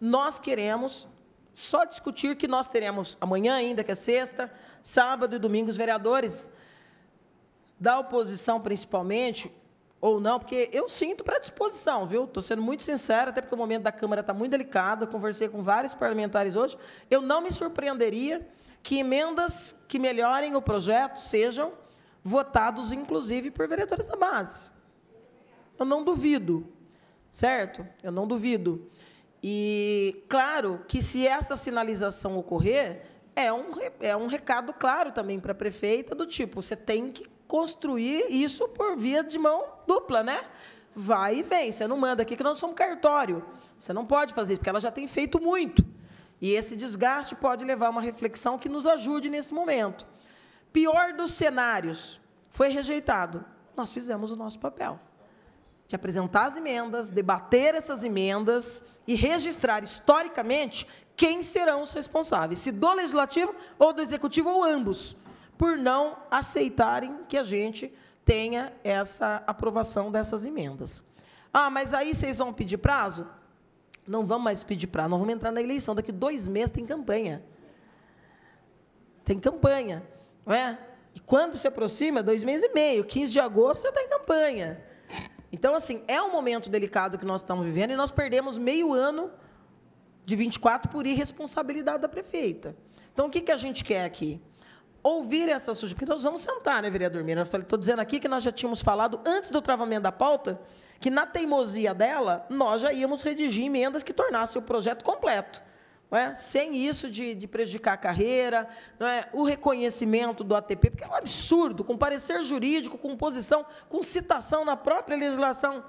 Nós queremos só discutir que nós teremos amanhã ainda, que é sexta, sábado e domingo, os vereadores da oposição, principalmente, ou não, porque eu sinto predisposição, viu? Estou sendo muito sincero, até porque o momento da Câmara está muito delicado. Eu conversei com vários parlamentares hoje. Eu não me surpreenderia que emendas que melhorem o projeto sejam votados, inclusive, por vereadores da base. Eu não duvido, certo? Eu não duvido. E, claro, que se essa sinalização ocorrer, é um, é um recado claro também para a prefeita, do tipo, você tem que construir isso por via de mão dupla, né? Vai e vem. Você não manda aqui que nós somos cartório. Você não pode fazer isso, porque ela já tem feito muito. E esse desgaste pode levar a uma reflexão que nos ajude nesse momento. Pior dos cenários, foi rejeitado. Nós fizemos o nosso papel de apresentar as emendas, debater essas emendas e registrar historicamente quem serão os responsáveis, se do legislativo ou do executivo ou ambos, por não aceitarem que a gente tenha essa aprovação dessas emendas. Ah, mas aí vocês vão pedir prazo? Não vamos mais pedir prazo, nós vamos entrar na eleição. Daqui dois meses tem campanha. Tem campanha, não é? E quando se aproxima, dois meses e meio, 15 de agosto, já está em campanha. Então, assim, é um momento delicado que nós estamos vivendo e nós perdemos meio ano de 24 por irresponsabilidade da prefeita. Então, o que, que a gente quer aqui? Ouvir essa sugestão, porque nós vamos sentar, né, vereador Mira? Estou dizendo aqui que nós já tínhamos falado, antes do travamento da pauta, que na teimosia dela, nós já íamos redigir emendas que tornassem o projeto completo. É? sem isso de, de, prejudicar a carreira, é? o reconhecimento do ATP, porque é um absurdo, com parecer jurídico, com posição, com citação na própria legislação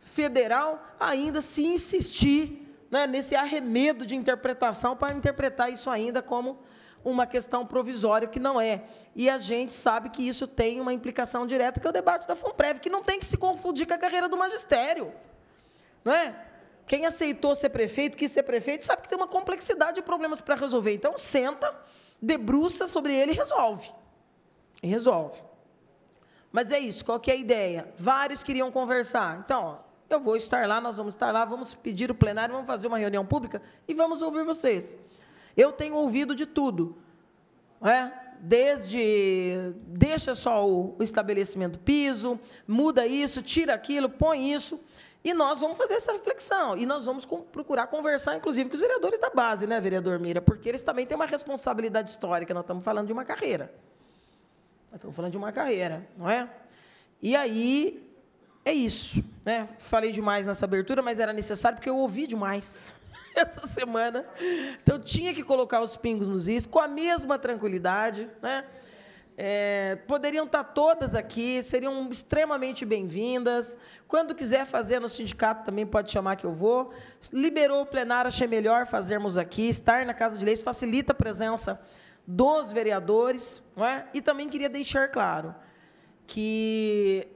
federal, ainda se insistir né, nesse arremedo de interpretação para interpretar isso ainda como uma questão provisória, que não é. E a gente sabe que isso tem uma implicação direta, que é o debate da FUNPREV, que não tem que se confundir com a carreira do magistério. Não é? Quem aceitou ser prefeito, quis ser prefeito, sabe que tem uma complexidade de problemas para resolver. Então, senta, debruça sobre ele e resolve. E resolve. Mas é isso, qual que é a ideia? Vários queriam conversar. Então, ó, eu vou estar lá, nós vamos estar lá, vamos pedir o plenário, vamos fazer uma reunião pública e vamos ouvir vocês. Eu tenho ouvido de tudo. É? Desde deixa só o, o estabelecimento piso, muda isso, tira aquilo, põe isso. E nós vamos fazer essa reflexão. E nós vamos com, procurar conversar, inclusive, com os vereadores da base, né, vereador Mira? Porque eles também têm uma responsabilidade histórica. Nós estamos falando de uma carreira. Nós estamos falando de uma carreira, não é? E aí, é isso. Né? Falei demais nessa abertura, mas era necessário porque eu ouvi demais essa semana. Então, tinha que colocar os pingos nos is com a mesma tranquilidade, né? É, poderiam estar todas aqui, seriam extremamente bem-vindas. Quando quiser fazer no sindicato, também pode chamar que eu vou. Liberou o plenário, achei melhor fazermos aqui. Estar na Casa de Leis facilita a presença dos vereadores. Não é? E também queria deixar claro que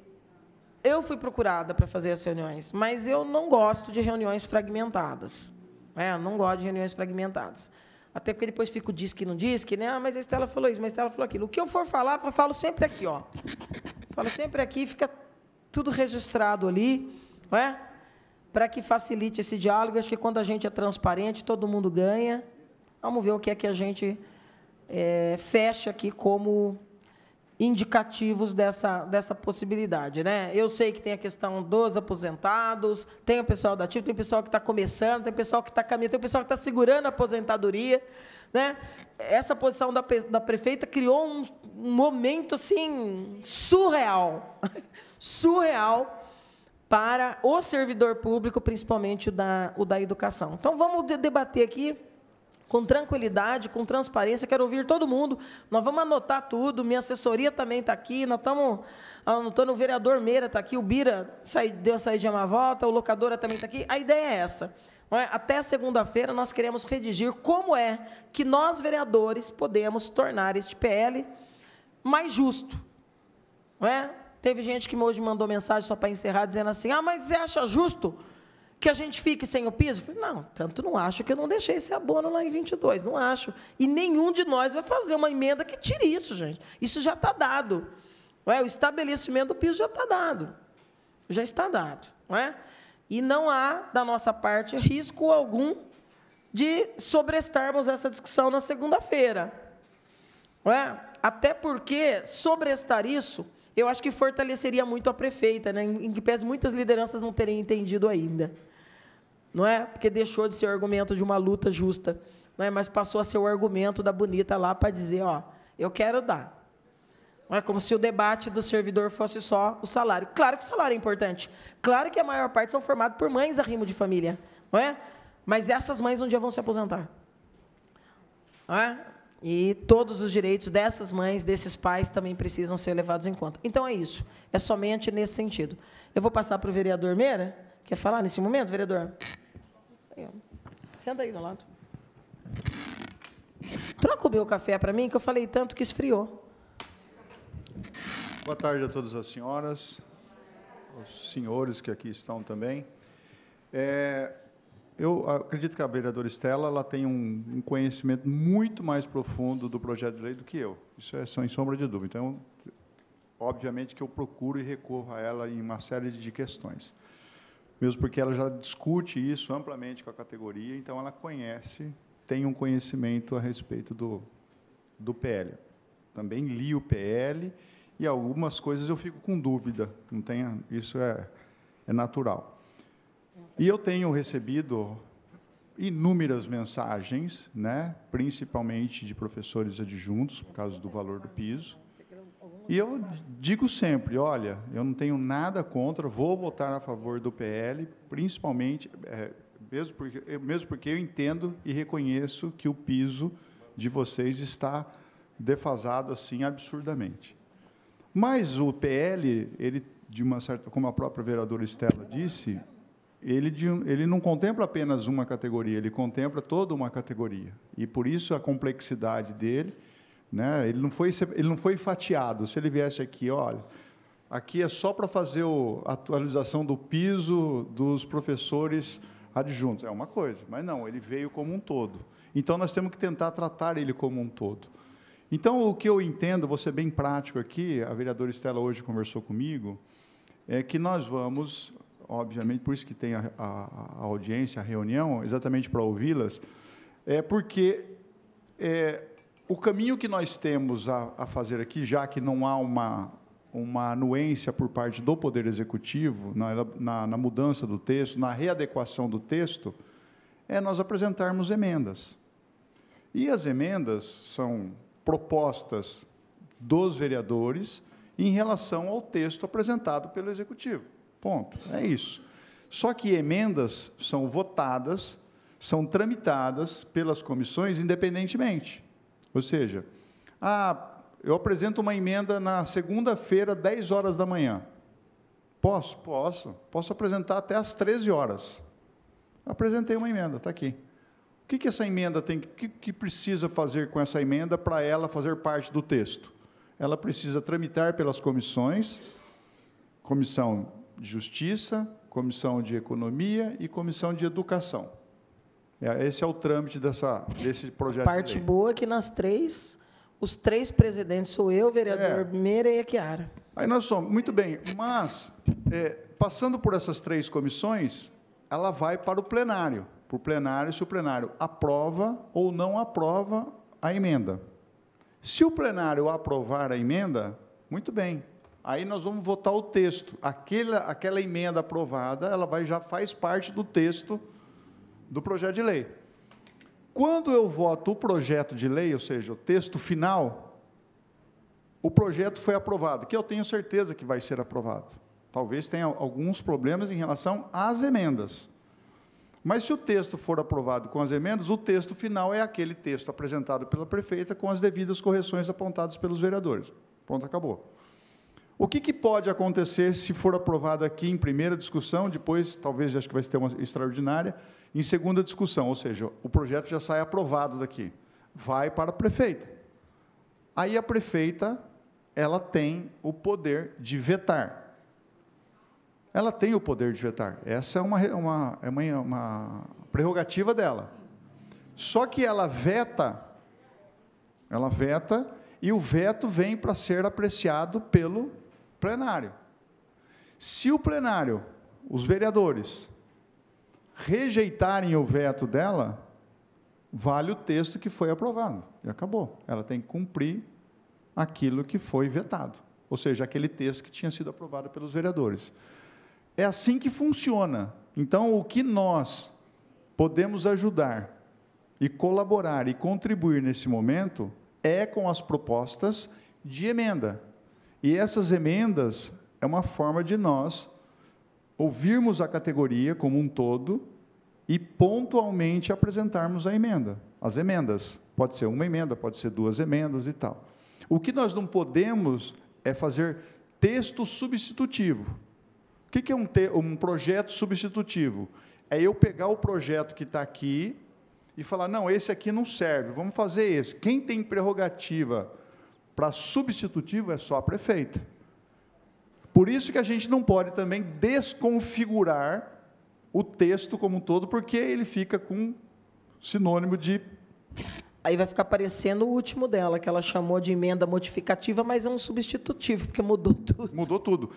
eu fui procurada para fazer as reuniões, mas eu não gosto de reuniões fragmentadas. É, não gosto de reuniões fragmentadas. Até porque depois fica o diz que não diz, que, né? Ah, mas a Estela falou isso, mas a Estela falou aquilo. O que eu for falar, eu falo sempre aqui, ó. Falo sempre aqui, fica tudo registrado ali, não é? Para que facilite esse diálogo. Acho que quando a gente é transparente, todo mundo ganha. Vamos ver o que é que a gente é, fecha aqui como indicativos dessa, dessa possibilidade. Né? Eu sei que tem a questão dos aposentados, tem o pessoal da ativa, tem o pessoal que está começando, tem o pessoal que está caminhando, tem o pessoal que está segurando a aposentadoria. Né? Essa posição da, da prefeita criou um, um momento assim surreal, surreal para o servidor público, principalmente o da, o da educação. Então, vamos debater aqui com tranquilidade, com transparência. Quero ouvir todo mundo. Nós vamos anotar tudo. Minha assessoria também está aqui. Nós estamos anotando. O vereador Meira está aqui. O Bira deu a saída de uma volta. O locadora também está aqui. A ideia é essa. É? Até segunda-feira nós queremos redigir como é que nós, vereadores, podemos tornar este PL mais justo. Não é? Teve gente que hoje mandou mensagem só para encerrar, dizendo assim: ah, mas você acha justo? Que a gente fique sem o piso? Falei, não, tanto não acho que eu não deixei esse abono lá em 22, não acho. E nenhum de nós vai fazer uma emenda que tire isso, gente. Isso já está dado. É? O estabelecimento do piso já está dado. Já está dado. Não é? E não há, da nossa parte, risco algum de sobrestarmos essa discussão na segunda-feira. É? Até porque sobrestar isso, eu acho que fortaleceria muito a prefeita, né? em que pese muitas lideranças não terem entendido ainda não é? Porque deixou de ser o argumento de uma luta justa, não é? Mas passou a ser o argumento da bonita lá para dizer, ó, eu quero dar. Não é como se o debate do servidor fosse só o salário. Claro que o salário é importante. Claro que a maior parte são formados por mães a rimo de família, não é? Mas essas mães um dia vão se aposentar. Não é? E todos os direitos dessas mães, desses pais, também precisam ser levados em conta. Então é isso. É somente nesse sentido. Eu vou passar para o vereador Meira. Quer falar nesse momento, vereador? Senta aí do lado. Troca o meu café para mim, que eu falei tanto que esfriou. Boa tarde a todas as senhoras, os senhores que aqui estão também. É, eu acredito que a vereadora Estela ela tem um, um, conhecimento muito mais profundo do projeto de lei do que eu. Isso é sem sombra de dúvida. Então, obviamente que eu procuro e recorro a ela em uma série de questões mesmo porque ela já discute isso amplamente com a categoria, então ela conhece, tem um conhecimento a respeito do, do PL. Também li o PL e algumas coisas eu fico com dúvida, não tenha, isso é, é natural. E eu tenho recebido inúmeras mensagens, né, principalmente de professores adjuntos, por causa do valor do piso, E eu digo sempre, olha, eu não tenho nada contra, vou votar a favor do PL, principalmente, é, mesmo, porque, mesmo porque eu entendo e reconheço que o piso de vocês está defasado assim absurdamente. Mas o PL, ele de uma certa, como a própria vereadora Estela disse, ele, de, ele não contempla apenas uma categoria, ele contempla toda uma categoria. E por isso a complexidade dele, né, ele, não foi, ele não foi fatiado. Se ele viesse aqui, olha, aqui é só para fazer a atualização do piso dos professores adjuntos, é uma coisa, mas não, ele veio como um todo. Então nós temos que tentar tratar ele como um todo. Então, o que eu entendo, vou ser bem prático aqui, a vereadora Estela hoje conversou comigo, é que nós vamos obviamente, por isso que tem a, a, a audiência, a reunião, exatamente para ouvi-las, é porque é, o caminho que nós temos a, a, fazer aqui, já que não há uma, uma anuência por parte do Poder Executivo na, na, na mudança do texto, na readequação do texto, é nós apresentarmos emendas. E as emendas são propostas dos vereadores em relação ao texto apresentado pelo Executivo. Ponto. É isso. Só que emendas são votadas, são tramitadas pelas comissões independentemente. Ou seja, ah, eu apresento uma emenda na segunda-feira, 10 horas da manhã. Posso? Posso. Posso apresentar até às 13 horas. Apresentei uma emenda, está aqui. O que, que essa emenda tem, o que, que precisa fazer com essa emenda para ela fazer parte do texto? Ela precisa tramitar pelas comissões, comissão de Justiça, Comissão de Economia e Comissão de Educação. É, esse é o trâmite dessa, desse projeto. A parte boa é que nas três, os três presidentes sou eu, vereador é. Meira e a Chiara. Aí nós somos, muito bem, mas é, passando por essas três comissões, ela vai para o plenário. Para o plenário, se o plenário aprova ou não aprova a emenda. Se o plenário aprovar a emenda, muito bem, Aí nós vamos votar o texto. Aquela, aquela emenda aprovada, ela vai, já faz parte do texto do projeto de lei. Quando eu voto o projeto de lei, ou seja, o texto final, o projeto foi aprovado, que eu tenho certeza que vai ser aprovado. Talvez tenha alguns problemas em relação às emendas. Mas se o texto for aprovado com as emendas, o texto final é aquele texto apresentado pela prefeita com as devidas correções apontadas pelos vereadores. Ponto, acabou. O que, que, pode acontecer se for aprovado aqui em primeira discussão, depois, talvez, acho que vai ter uma extraordinária, em segunda discussão, ou seja, o projeto já sai aprovado daqui, vai para a prefeita. Aí a prefeita, ela tem o poder de vetar. Ela tem o poder de vetar. Essa é uma, uma, é uma, uma prerrogativa dela. Só que ela veta, ela veta, e o veto vem para ser apreciado pelo plenário. Se o plenário, os vereadores, rejeitarem o veto dela, vale o texto que foi aprovado. E acabou. Ela tem que cumprir aquilo que foi vetado. Ou seja, aquele texto que tinha sido aprovado pelos vereadores. É assim que funciona. Então, o que nós podemos ajudar e colaborar e contribuir nesse momento é com as propostas de emenda. E essas emendas é uma forma de nós ouvirmos a categoria como um todo e pontualmente apresentarmos a emenda, as emendas. Pode ser uma emenda, pode ser duas emendas e tal. O que nós não podemos é fazer texto substitutivo. O que é um, um projeto substitutivo? É eu pegar o projeto que está aqui e falar: não, esse aqui não serve, vamos fazer esse. Quem tem prerrogativa para substitutivo é só a prefeita. Por isso que a gente não pode também desconfigurar o texto como um todo, porque ele fica com sinônimo de. Aí vai ficar parecendo o último dela, que ela chamou de emenda modificativa, mas é um substitutivo, porque mudou tudo. Mudou tudo.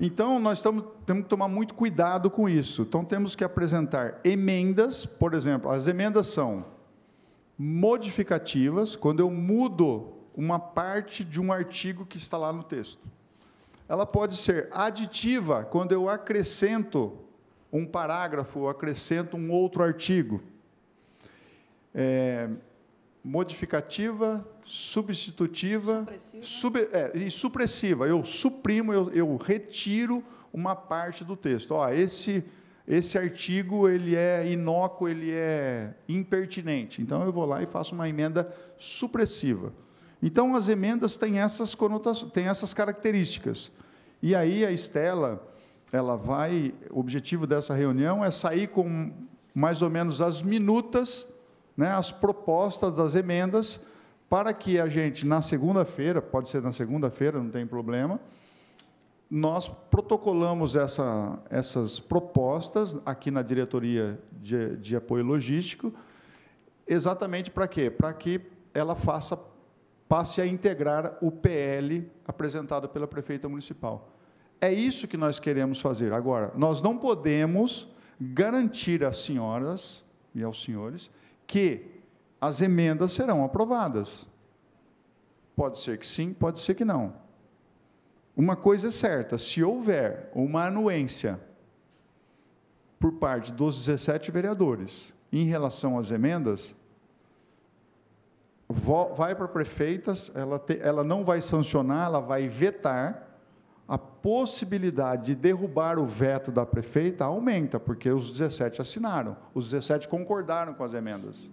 Então, nós estamos, temos que tomar muito cuidado com isso. Então, temos que apresentar emendas, por exemplo, as emendas são modificativas, quando eu mudo uma parte de um artigo que está lá no texto. Ela pode ser aditiva, quando eu acrescento um parágrafo, ou acrescento um outro artigo. É, modificativa, substitutiva sub, é, e supressiva. Eu suprimo, eu, eu retiro uma parte do texto. Ó, esse, esse artigo ele é inócuo, ele é impertinente. Então, eu vou lá e faço uma emenda supressiva. Então, as emendas têm essas conotações, têm essas características. E aí a Estela, ela vai, o objetivo dessa reunião é sair com mais ou menos as minutas, né, as propostas das emendas, para que a gente, na segunda-feira, pode ser na segunda-feira, não tem problema, nós protocolamos essa, essas propostas aqui na diretoria de, de apoio logístico, exatamente para quê? Para que ela faça passe a integrar o PL apresentado pela prefeita municipal. É isso que nós queremos fazer. Agora, nós não podemos garantir às senhoras e aos senhores que as emendas serão aprovadas. Pode ser que sim, pode ser que não. Uma coisa é certa: se houver uma anuência por parte dos 17 vereadores em relação às emendas, vai para a prefeita, ela, te, ela não vai sancionar, ela vai vetar. A possibilidade de derrubar o veto da prefeita aumenta, porque os 17 assinaram, os 17 concordaram com as emendas.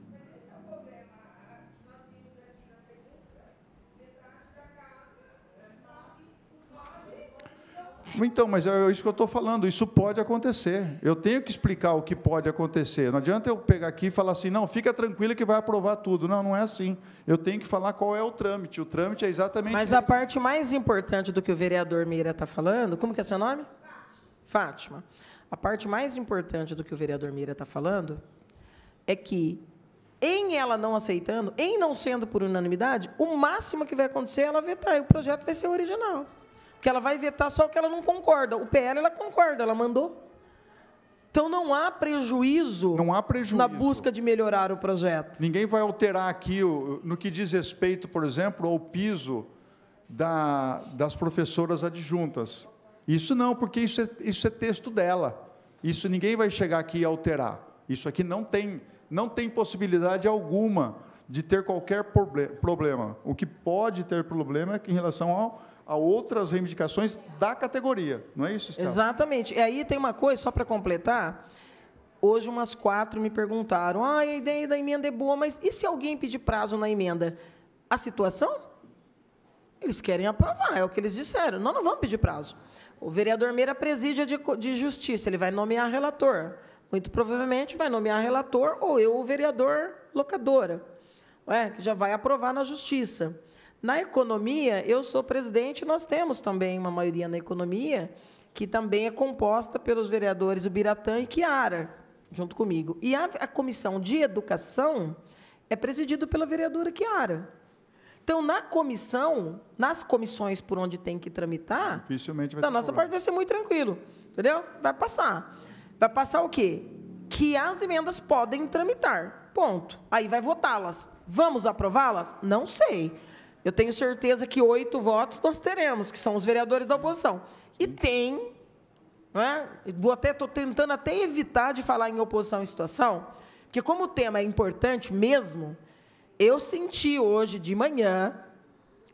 Então, mas é isso que eu estou falando, isso pode acontecer. Eu tenho que explicar o que pode acontecer. Não adianta eu pegar aqui e falar assim, não, fica tranquilo que vai aprovar tudo. Não, não é assim. Eu tenho que falar qual é o trâmite. O trâmite é exatamente Mas isso. a parte mais importante do que o vereador Mira está falando, como que é seu nome? Fátima. A parte mais importante do que o vereador Mira está falando é que, em ela não aceitando, em não sendo por unanimidade, o máximo que vai acontecer é ela vetar e o projeto vai ser original que ela vai vetar só o que ela não concorda. O PL ela concorda, ela mandou. Então não há prejuízo, não há prejuízo na busca de melhorar o projeto. Ninguém vai alterar aqui no que diz respeito, por exemplo, ao piso da, das professoras adjuntas. Isso não, porque isso é, isso é texto dela. Isso ninguém vai chegar aqui e alterar. Isso aqui não tem, não tem possibilidade alguma de ter qualquer problema. O que pode ter problema é que, em relação ao a outras reivindicações da categoria, não é isso, Estela? Exatamente. E aí tem uma coisa, só para completar, hoje umas quatro me perguntaram, ah, a ideia da emenda é boa, mas e se alguém pedir prazo na emenda? A situação? Eles querem aprovar, é o que eles disseram. Nós não vamos pedir prazo. O vereador Meira presídia de, de justiça, ele vai nomear relator. Muito provavelmente vai nomear relator ou eu, o vereador locadora, é, que já vai aprovar na justiça. Na economia, eu sou presidente, nós temos também uma maioria na economia, que também é composta pelos vereadores Ubiratã e Chiara, junto comigo. E a, a comissão de educação é presidida pela vereadora Chiara. Então, na comissão, nas comissões por onde tem que tramitar, Dificilmente vai da nossa parte vai ser muito tranquilo. Entendeu? Vai passar. Vai passar o quê? Que as emendas podem tramitar. Ponto. Aí vai votá-las. Vamos aprová-las? Não sei. Eu tenho certeza que oito votos nós teremos, que são os vereadores da oposição. E tem, não é? vou até estou tentando até evitar de falar em oposição em situação, porque como o tema é importante mesmo, eu senti hoje de manhã,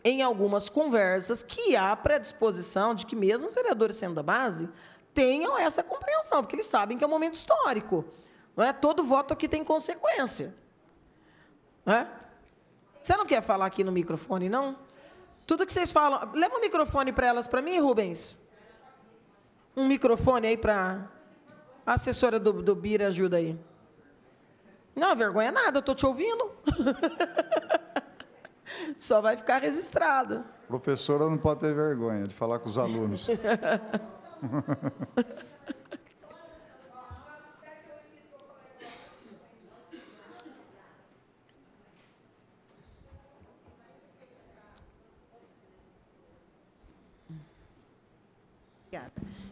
em algumas conversas, que há predisposição de que mesmo os vereadores sendo da base tenham essa compreensão, porque eles sabem que é um momento histórico. Não é? Todo voto aqui tem consequência. Não é? Você não quer falar aqui no microfone, não? Tudo que vocês falam. Leva um microfone para elas, para mim, Rubens. Um microfone aí para. A assessora do, do Bira ajuda aí. Não, vergonha nada, eu estou te ouvindo. Só vai ficar registrado. Professora não pode ter vergonha de falar com os alunos.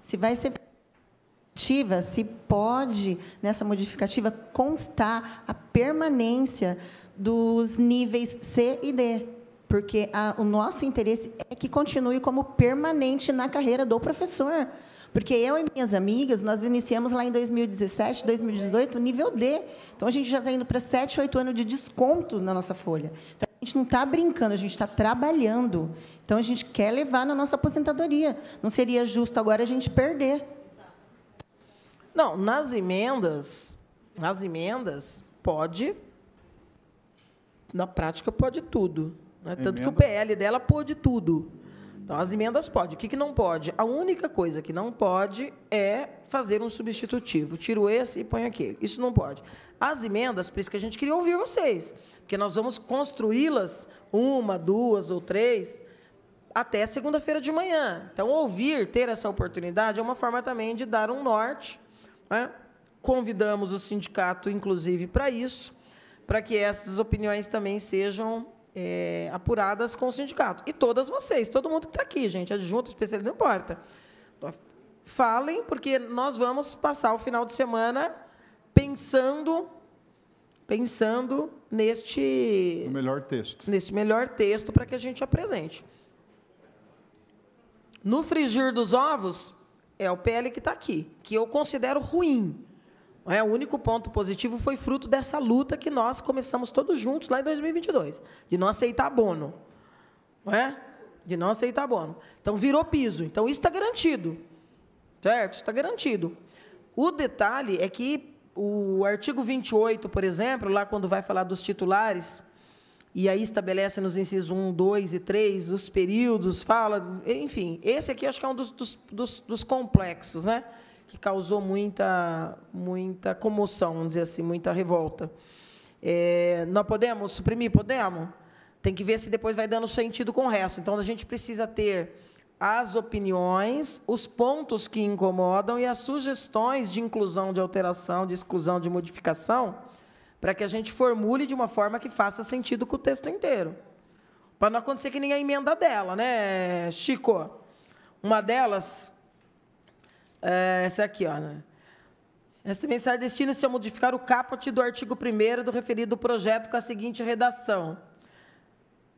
Se vai ser se pode, nessa modificativa, constar a permanência dos níveis C e D, porque a, o nosso interesse é que continue como permanente na carreira do professor. Porque eu e minhas amigas, nós iniciamos lá em 2017, 2018, nível D. Então, a gente já está indo para 7, 8 anos de desconto na nossa folha. Então, a gente não está brincando, a gente está trabalhando. Então, a gente quer levar na nossa aposentadoria. Não seria justo agora a gente perder. Não, nas emendas, nas emendas, pode, na prática, pode tudo. Né? Tanto que o PL dela pode tudo. Então, as emendas pode. O que, que não pode? A única coisa que não pode é fazer um substitutivo. Tiro esse e põe aquele. Isso não pode. As emendas, por isso que a gente queria ouvir vocês, porque nós vamos construí-las uma, duas ou três até segunda-feira de manhã. Então, ouvir, ter essa oportunidade é uma forma também de dar um norte. Né? Convidamos o sindicato, inclusive, para isso, para que essas opiniões também sejam é, apuradas com o sindicato. E todas vocês, todo mundo que está aqui, gente, adjunto, especialista, não importa. Falem, porque nós vamos passar o final de semana pensando pensando neste o melhor texto. Nesse melhor texto para que a gente apresente. No frigir dos ovos é o PL que está aqui, que eu considero ruim. É, o único ponto positivo foi fruto dessa luta que nós começamos todos juntos lá em 2022, de não aceitar abono. Não é? De não aceitar abono. Então, virou piso. Então, isso está garantido. Certo? Está garantido. O detalhe é que o artigo 28, por exemplo, lá quando vai falar dos titulares, e aí estabelece nos incisos 1, 2 e 3 os períodos, fala, enfim, esse aqui acho que é um dos, dos, dos, dos complexos, né? que causou muita, muita comoção, vamos dizer assim, muita revolta. É, nós podemos suprimir? Podemos. Tem que ver se depois vai dando sentido com o resto. Então, a gente precisa ter as opiniões, os pontos que incomodam e as sugestões de inclusão, de alteração, de exclusão, de modificação, para que a gente formule de uma forma que faça sentido com o texto inteiro. Para não acontecer que nem a emenda dela, né, Chico? Uma delas é, essa aqui, ó. Né? Essa mensagem destina-se a modificar o caput do artigo 1 do referido projeto com a seguinte redação.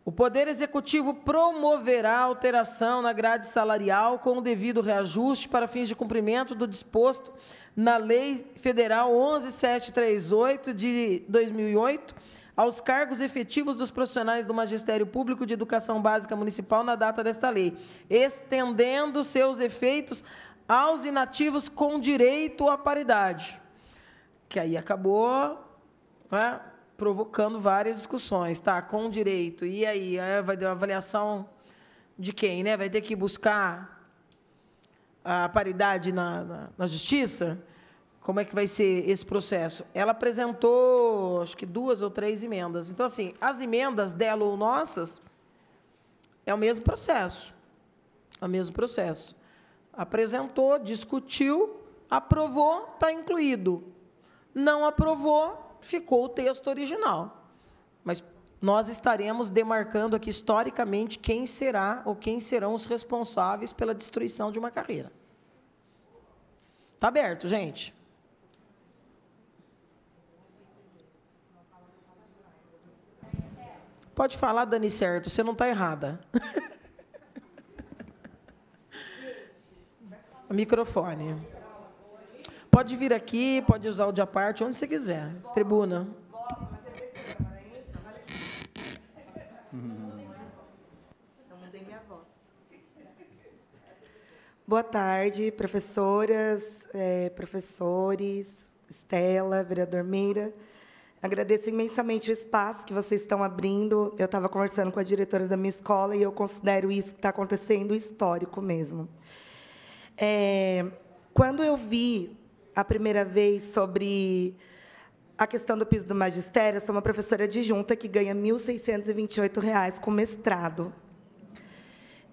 O Poder Executivo promoverá alteração na grade salarial com o devido reajuste para fins de cumprimento do disposto na Lei Federal 11738 de 2008 aos cargos efetivos dos profissionais do Magistério Público de Educação Básica Municipal na data desta lei, estendendo seus efeitos aos inativos com direito à paridade. Que aí acabou né, provocando várias discussões. Tá, com direito. E aí? É, vai ter uma avaliação de quem? Né? Vai ter que buscar a paridade na, na, na justiça? Como é que vai ser esse processo? Ela apresentou, acho que duas ou três emendas. Então, assim, as emendas dela ou nossas é o mesmo processo. É o mesmo processo. Apresentou, discutiu, aprovou, está incluído. Não aprovou, ficou o texto original. Mas nós estaremos demarcando aqui historicamente quem será ou quem serão os responsáveis pela destruição de uma carreira. Está aberto, gente. Pode falar, Dani, certo, você não está errada. Microfone. Pode vir aqui, pode usar o de aparte, onde você quiser. Tribuna. Boa tarde, professoras, é, professores, Estela, vereador Meira. Agradeço imensamente o espaço que vocês estão abrindo. Eu estava conversando com a diretora da minha escola e eu considero isso que está acontecendo histórico mesmo. É, quando eu vi a primeira vez sobre a questão do piso do magistério, sou uma professora adjunta que ganha R$ 1.628 com mestrado.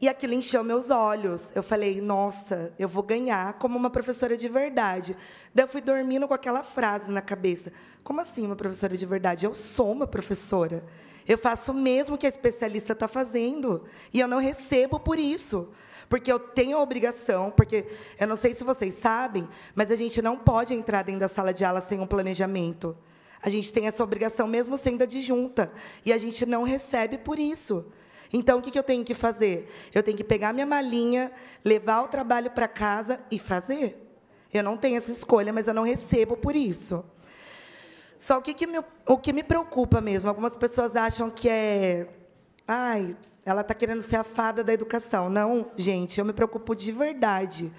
E aquilo encheu meus olhos. Eu falei, nossa, eu vou ganhar como uma professora de verdade. Daí eu fui dormindo com aquela frase na cabeça. Como assim uma professora de verdade? Eu sou uma professora. Eu faço o mesmo que a especialista está fazendo. E eu não recebo por isso porque eu tenho a obrigação, porque eu não sei se vocês sabem, mas a gente não pode entrar dentro da sala de aula sem um planejamento. A gente tem essa obrigação mesmo sendo adjunta, e a gente não recebe por isso. Então, o que eu tenho que fazer? Eu tenho que pegar minha malinha, levar o trabalho para casa e fazer. Eu não tenho essa escolha, mas eu não recebo por isso. Só o que, que me, o que me preocupa mesmo, algumas pessoas acham que é. Ai, ela está querendo ser a fada da educação. Não, gente, eu me preocupo de verdade.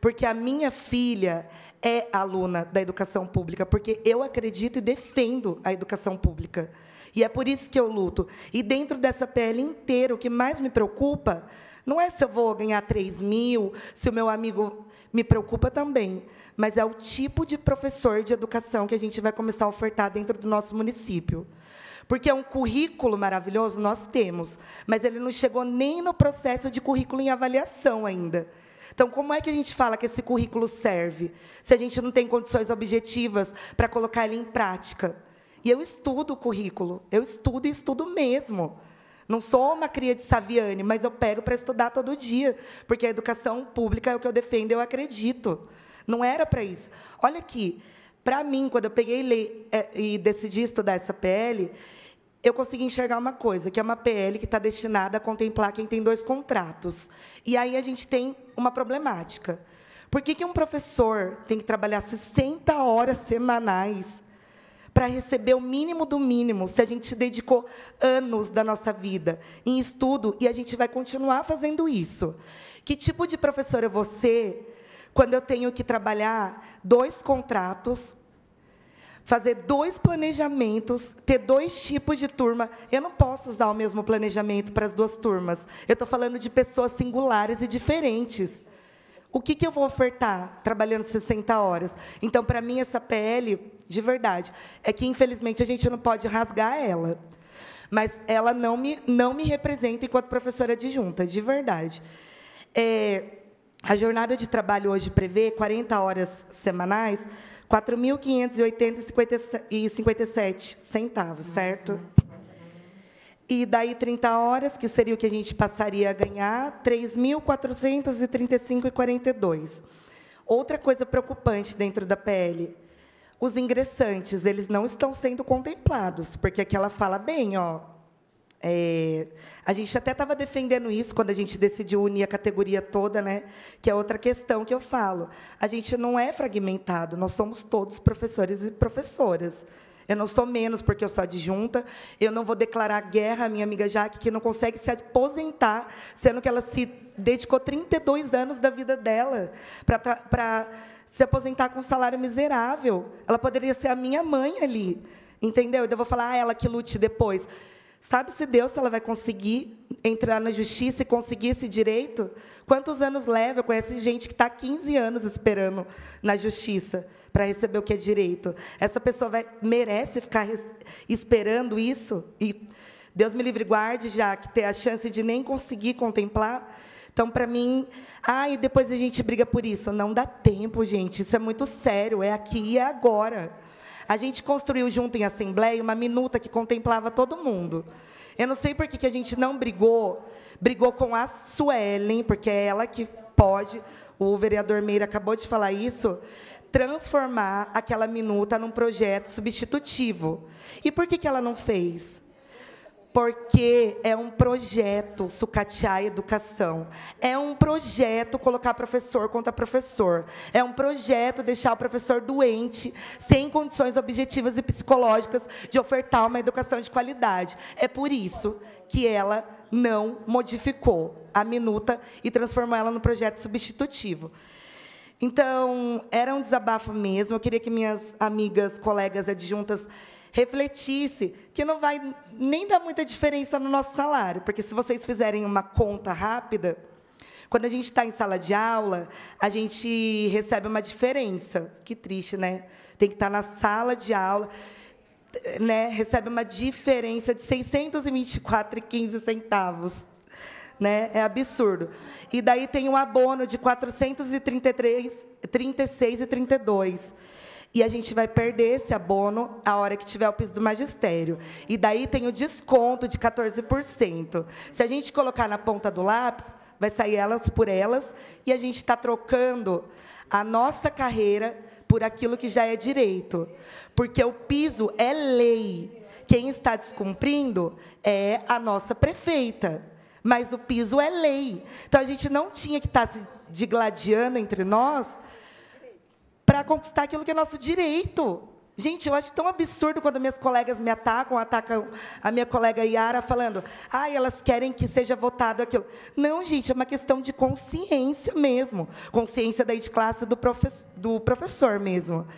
Porque a minha filha é aluna da educação pública, porque eu acredito e defendo a educação pública. E é por isso que eu luto. E dentro dessa PL inteira, o que mais me preocupa não é se eu vou ganhar 3 mil, se o meu amigo me preocupa também, mas é o tipo de professor de educação que a gente vai começar a ofertar dentro do nosso município. Porque é um currículo maravilhoso, nós temos, mas ele não chegou nem no processo de currículo em avaliação ainda. Então, como é que a gente fala que esse currículo serve, se a gente não tem condições objetivas para colocar ele em prática? E eu estudo o currículo, eu estudo e estudo mesmo. Não sou uma cria de Saviane, mas eu pego para estudar todo dia, porque a educação pública é o que eu defendo, eu acredito. Não era para isso. Olha aqui, para mim, quando eu peguei lei, é, e decidi estudar essa PL, eu consegui enxergar uma coisa, que é uma PL que está destinada a contemplar quem tem dois contratos. E aí a gente tem uma problemática. Por que, que um professor tem que trabalhar 60 horas semanais para receber o mínimo do mínimo, se a gente dedicou anos da nossa vida em estudo e a gente vai continuar fazendo isso? Que tipo de professor é você quando eu tenho que trabalhar dois contratos, fazer dois planejamentos, ter dois tipos de turma. Eu não posso usar o mesmo planejamento para as duas turmas. Eu estou falando de pessoas singulares e diferentes. O que, que eu vou ofertar trabalhando 60 horas? Então, para mim, essa PL, de verdade, é que, infelizmente, a gente não pode rasgar ela. Mas ela não me, não me representa enquanto professora adjunta, de verdade. É, a jornada de trabalho hoje prevê 40 horas semanais, 4.580,57 centavos, certo? E daí 30 horas, que seria o que a gente passaria a ganhar, 3.435,42. Outra coisa preocupante dentro da PL, os ingressantes, eles não estão sendo contemplados, porque aqui ela fala bem, ó, é, a gente até estava defendendo isso quando a gente decidiu unir a categoria toda, né? Que é outra questão que eu falo. A gente não é fragmentado, nós somos todos professores e professoras. Eu não sou menos porque eu sou adjunta. Eu não vou declarar guerra à minha amiga Jaque, que não consegue se aposentar, sendo que ela se dedicou 32 anos da vida dela para se aposentar com um salário miserável. Ela poderia ser a minha mãe ali. Entendeu? Eu vou falar, ah, ela que lute depois. Sabe-se Deus se ela vai conseguir entrar na justiça e conseguir esse direito? Quantos anos leva? Eu conheço gente que está 15 anos esperando na justiça para receber o que é direito. Essa pessoa vai, merece ficar esperando isso? E Deus me livre guarde, já que ter a chance de nem conseguir contemplar. Então, para mim, ah, e depois a gente briga por isso. Não dá tempo, gente. Isso é muito sério. É aqui e é agora. A gente construiu junto em assembleia uma minuta que contemplava todo mundo. Eu não sei por que, que a gente não brigou, brigou com a Suelen, porque é ela que pode, o vereador Meira acabou de falar isso, transformar aquela minuta num projeto substitutivo. E por que, que ela não fez? Porque é um projeto sucatear a educação. É um projeto colocar professor contra professor. É um projeto deixar o professor doente, sem condições objetivas e psicológicas de ofertar uma educação de qualidade. É por isso que ela não modificou a minuta e transformou ela no projeto substitutivo. Então, era um desabafo mesmo. Eu queria que minhas amigas, colegas adjuntas refletisse que não vai nem dar muita diferença no nosso salário, porque se vocês fizerem uma conta rápida, quando a gente está em sala de aula, a gente recebe uma diferença. Que triste, né? Tem que estar tá na sala de aula, né? recebe uma diferença de 624,15 centavos. Né? É absurdo. E daí tem um abono de 433, 36 e 32 e a gente vai perder esse abono a hora que tiver o piso do magistério. E daí tem o desconto de 14%. Se a gente colocar na ponta do lápis, vai sair elas por elas, e a gente está trocando a nossa carreira por aquilo que já é direito. Porque o piso é lei. Quem está descumprindo é a nossa prefeita. mas o piso é lei. Então a gente não tinha que estar se digladiando entre nós para conquistar aquilo que é nosso direito. Gente, eu acho tão absurdo quando minhas colegas me atacam, atacam a minha colega Yara falando, ah, elas querem que seja votado aquilo. Não, gente, é uma questão de consciência mesmo. Consciência de classe do, profe do professor mesmo.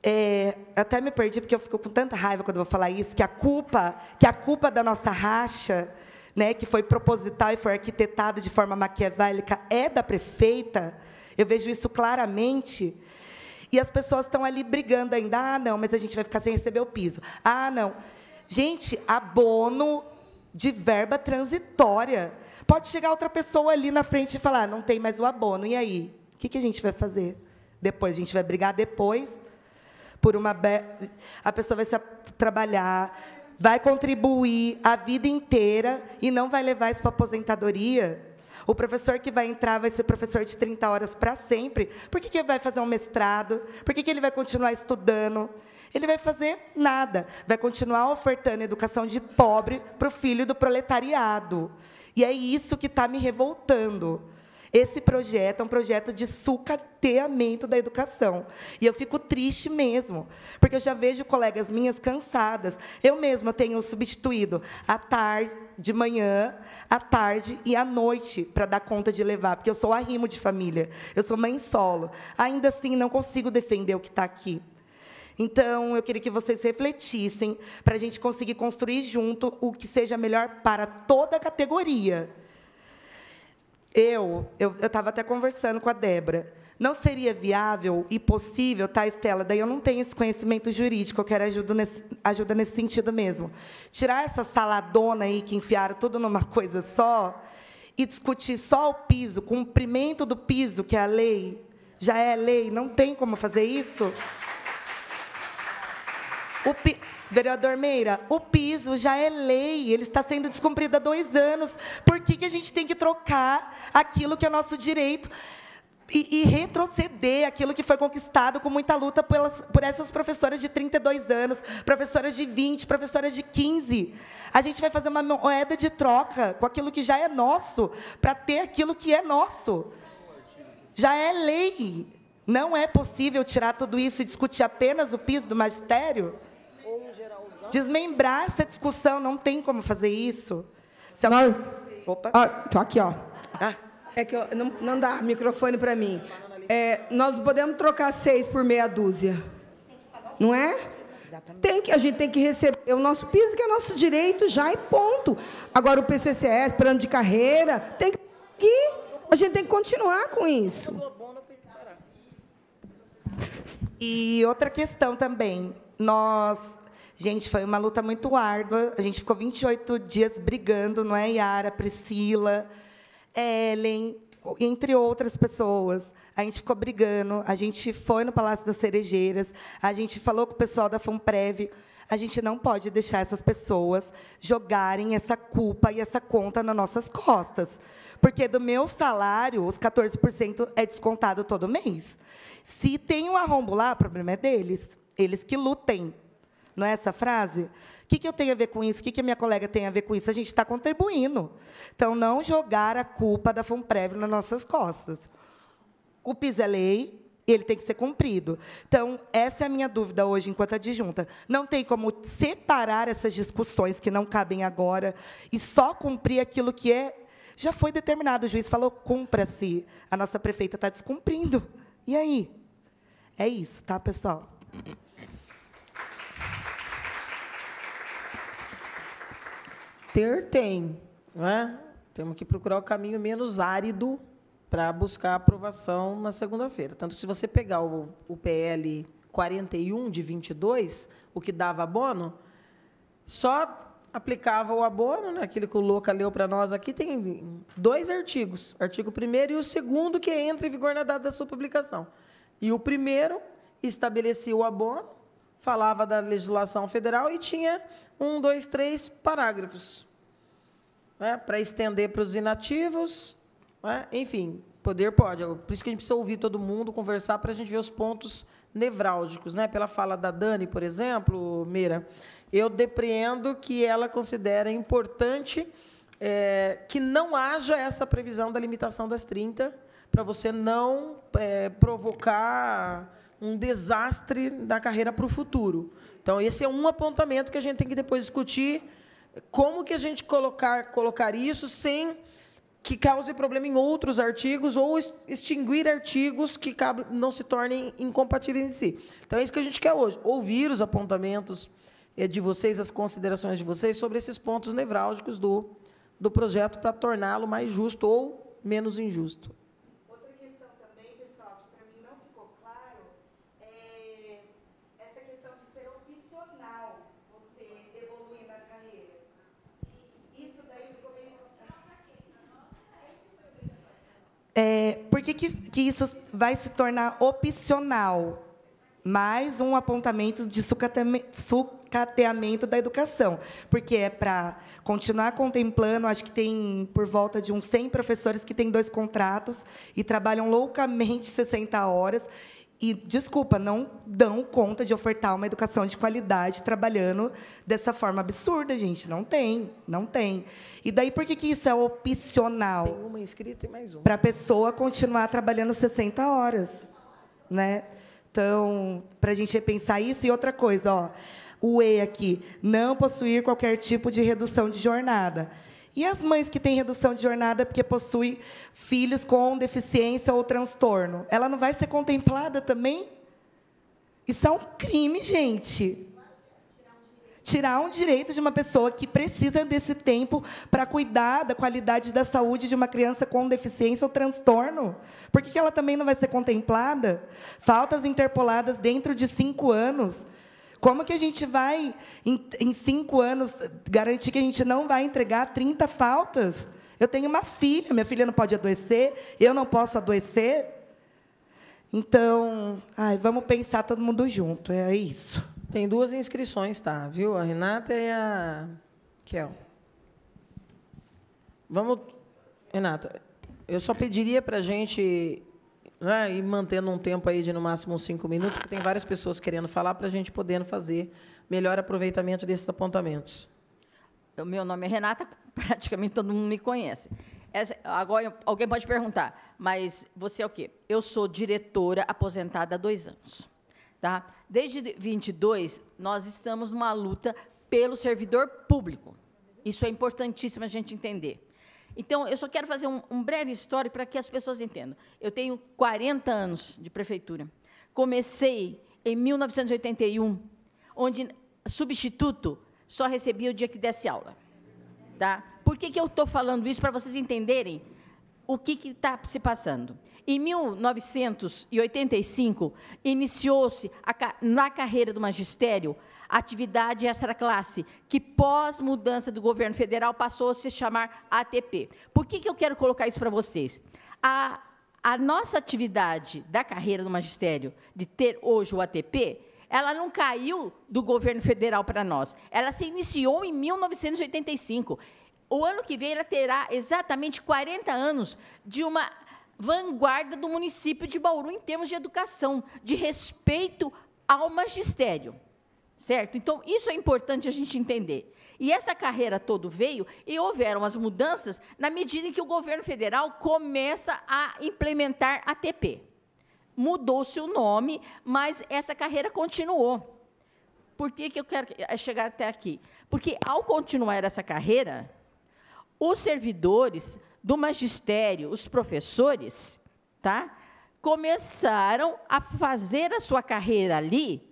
É, até me perdi porque eu fico com tanta raiva quando vou falar isso, que a culpa, que a culpa da nossa racha, né, que foi proposital e foi arquitetado de forma maquiavélica, é da prefeita. Eu vejo isso claramente. E as pessoas estão ali brigando ainda. Ah, não, mas a gente vai ficar sem receber o piso. Ah, não. Gente, abono de verba transitória. Pode chegar outra pessoa ali na frente e falar: não tem mais o abono. E aí? O que, que a gente vai fazer? Depois, a gente vai brigar depois por uma. A pessoa vai se trabalhar, vai contribuir a vida inteira e não vai levar isso para a aposentadoria. O professor que vai entrar vai ser professor de 30 horas para sempre. Por que, que ele vai fazer um mestrado? Por que, que ele vai continuar estudando? Ele vai fazer nada. Vai continuar ofertando educação de pobre para o filho do proletariado. E é isso que está me revoltando. Esse projeto é um projeto de sucateamento da educação. E eu fico triste mesmo, porque eu já vejo colegas minhas cansadas. Eu mesma tenho substituído à tarde, de manhã, à tarde e à noite para dar conta de levar, porque eu sou arrimo de família, eu sou mãe solo. Ainda assim, não consigo defender o que está aqui. Então, eu queria que vocês refletissem para a gente conseguir construir junto o que seja melhor para toda a categoria. Eu estava até conversando com a Débora. Não seria viável e possível, tá, Estela? Daí eu não tenho esse conhecimento jurídico, eu quero ajuda nesse, ajuda nesse sentido mesmo. Tirar essa saladona aí que enfiaram tudo numa coisa só e discutir só o piso, cumprimento do piso, que é a lei, já é lei, não tem como fazer isso. O pi Vereador Meira, o piso já é lei, ele está sendo descumprido há dois anos. Por que, que a gente tem que trocar aquilo que é nosso direito e, e retroceder aquilo que foi conquistado com muita luta pelas, por essas professoras de 32 anos, professoras de 20, professoras de 15? A gente vai fazer uma moeda de troca com aquilo que já é nosso, para ter aquilo que é nosso. Já é lei. Não é possível tirar tudo isso e discutir apenas o piso do magistério? Desmembrar essa discussão, não tem como fazer isso. Se não. Opa. Ah, tô aqui, ó. Ah. É que eu, não, não dá microfone para mim. É, nós podemos trocar seis por meia dúzia. Não é? Tem que, a gente tem que receber o nosso piso, que é nosso direito já e ponto. Agora, o PCCS, plano de carreira, tem que. A gente tem que continuar com isso. E outra questão também. Nós Gente, foi uma luta muito árdua. A gente ficou 28 dias brigando, não é, Yara, Priscila, Ellen, entre outras pessoas. A gente ficou brigando, a gente foi no Palácio das Cerejeiras, a gente falou com o pessoal da FUNPREV. A gente não pode deixar essas pessoas jogarem essa culpa e essa conta nas nossas costas. Porque do meu salário, os 14% é descontado todo mês. Se tem um arrombo lá, o problema é deles. Eles que lutem. Não é essa frase? O que, que eu tenho a ver com isso? O que, que a minha colega tem a ver com isso? A gente está contribuindo. Então, não jogar a culpa da FUNPREV nas nossas costas. O PIS é lei, ele tem que ser cumprido. Então, essa é a minha dúvida hoje, enquanto adjunta. Não tem como separar essas discussões que não cabem agora e só cumprir aquilo que é. Já foi determinado, o juiz falou, cumpra-se. A nossa prefeita está descumprindo. E aí? É isso, tá, pessoal? Ter tem, né? Temos que procurar o caminho menos árido para buscar aprovação na segunda-feira. Tanto que se você pegar o, o PL 41 de 22, o que dava abono, só aplicava o abono, né? aquilo que o Louca leu para nós aqui, tem dois artigos, artigo 1 e o segundo que entra em vigor na data da sua publicação. E o primeiro estabelecia o abono, falava da legislação federal e tinha um, dois, três parágrafos né, para estender para os inativos. Né, enfim, poder pode. Por isso que a gente precisa ouvir todo mundo, conversar para a gente ver os pontos nevrálgicos. Né? Pela fala da Dani, por exemplo, Meira, eu depreendo que ela considera importante é, que não haja essa previsão da limitação das 30, para você não é, provocar um desastre na carreira para o futuro. Então, esse é um apontamento que a gente tem que depois discutir como que a gente colocar, colocar isso sem que cause problema em outros artigos ou extinguir artigos que não se tornem incompatíveis em si. Então, é isso que a gente quer hoje, ouvir os apontamentos eh, de vocês, as considerações de vocês sobre esses pontos nevrálgicos do, do projeto para torná-lo mais justo ou menos injusto. É, por que, que, que isso vai se tornar opcional? Mais um apontamento de sucateamento da educação, porque é para continuar contemplando, acho que tem por volta de uns 100 professores que têm dois contratos e trabalham loucamente 60 horas, e, desculpa, não dão conta de ofertar uma educação de qualidade trabalhando dessa forma absurda, gente. Não tem, não tem. E daí, por que, que isso é opcional? Tem uma inscrita e mais uma. Para a pessoa continuar trabalhando 60 horas. Né? Então, para a gente repensar isso. E outra coisa, ó, o E aqui, não possuir qualquer tipo de redução de jornada. E as mães que têm redução de jornada porque possuem filhos com deficiência ou transtorno? Ela não vai ser contemplada também? Isso é um crime, gente. Tirar um direito de uma pessoa que precisa desse tempo para cuidar da qualidade da saúde de uma criança com deficiência ou transtorno. Por que ela também não vai ser contemplada? Faltas interpoladas dentro de cinco anos. Como que a gente vai, em, em cinco anos, garantir que a gente não vai entregar 30 faltas? Eu tenho uma filha, minha filha não pode adoecer, eu não posso adoecer. Então, ai, vamos pensar todo mundo junto, é isso. Tem duas inscrições, tá? Viu? A Renata e a Kel. Vamos, Renata, eu só pediria para a gente né, e mantendo um tempo aí de no máximo uns cinco minutos, porque tem várias pessoas querendo falar para a gente podendo fazer melhor aproveitamento desses apontamentos. O meu nome é Renata, praticamente todo mundo me conhece. Essa, agora, alguém pode perguntar, mas você é o quê? Eu sou diretora aposentada há dois anos. Tá? Desde 22, nós estamos numa luta pelo servidor público. Isso é importantíssimo a gente entender. Então, eu só quero fazer um, um breve histórico para que as pessoas entendam. Eu tenho 40 anos de prefeitura. Comecei em 1981, onde substituto só recebia o dia que desse aula. Tá? Por que, que eu estou falando isso? Para vocês entenderem o que está se passando. Em 1985, iniciou-se na carreira do magistério atividade extra-classe, que pós-mudança do governo federal passou a se chamar ATP. Por que, que eu quero colocar isso para vocês? A, a nossa atividade da carreira do magistério, de ter hoje o ATP, ela não caiu do governo federal para nós. Ela se iniciou em 1985. O ano que vem ela terá exatamente 40 anos de uma vanguarda do município de Bauru em termos de educação, de respeito ao magistério. Certo? Então, isso é importante a gente entender. E essa carreira todo veio e houveram as mudanças na medida em que o governo federal começa a implementar a ATP. Mudou-se o nome, mas essa carreira continuou. Por que, que eu quero chegar até aqui? Porque, ao continuar essa carreira, os servidores do magistério, os professores, tá, começaram a fazer a sua carreira ali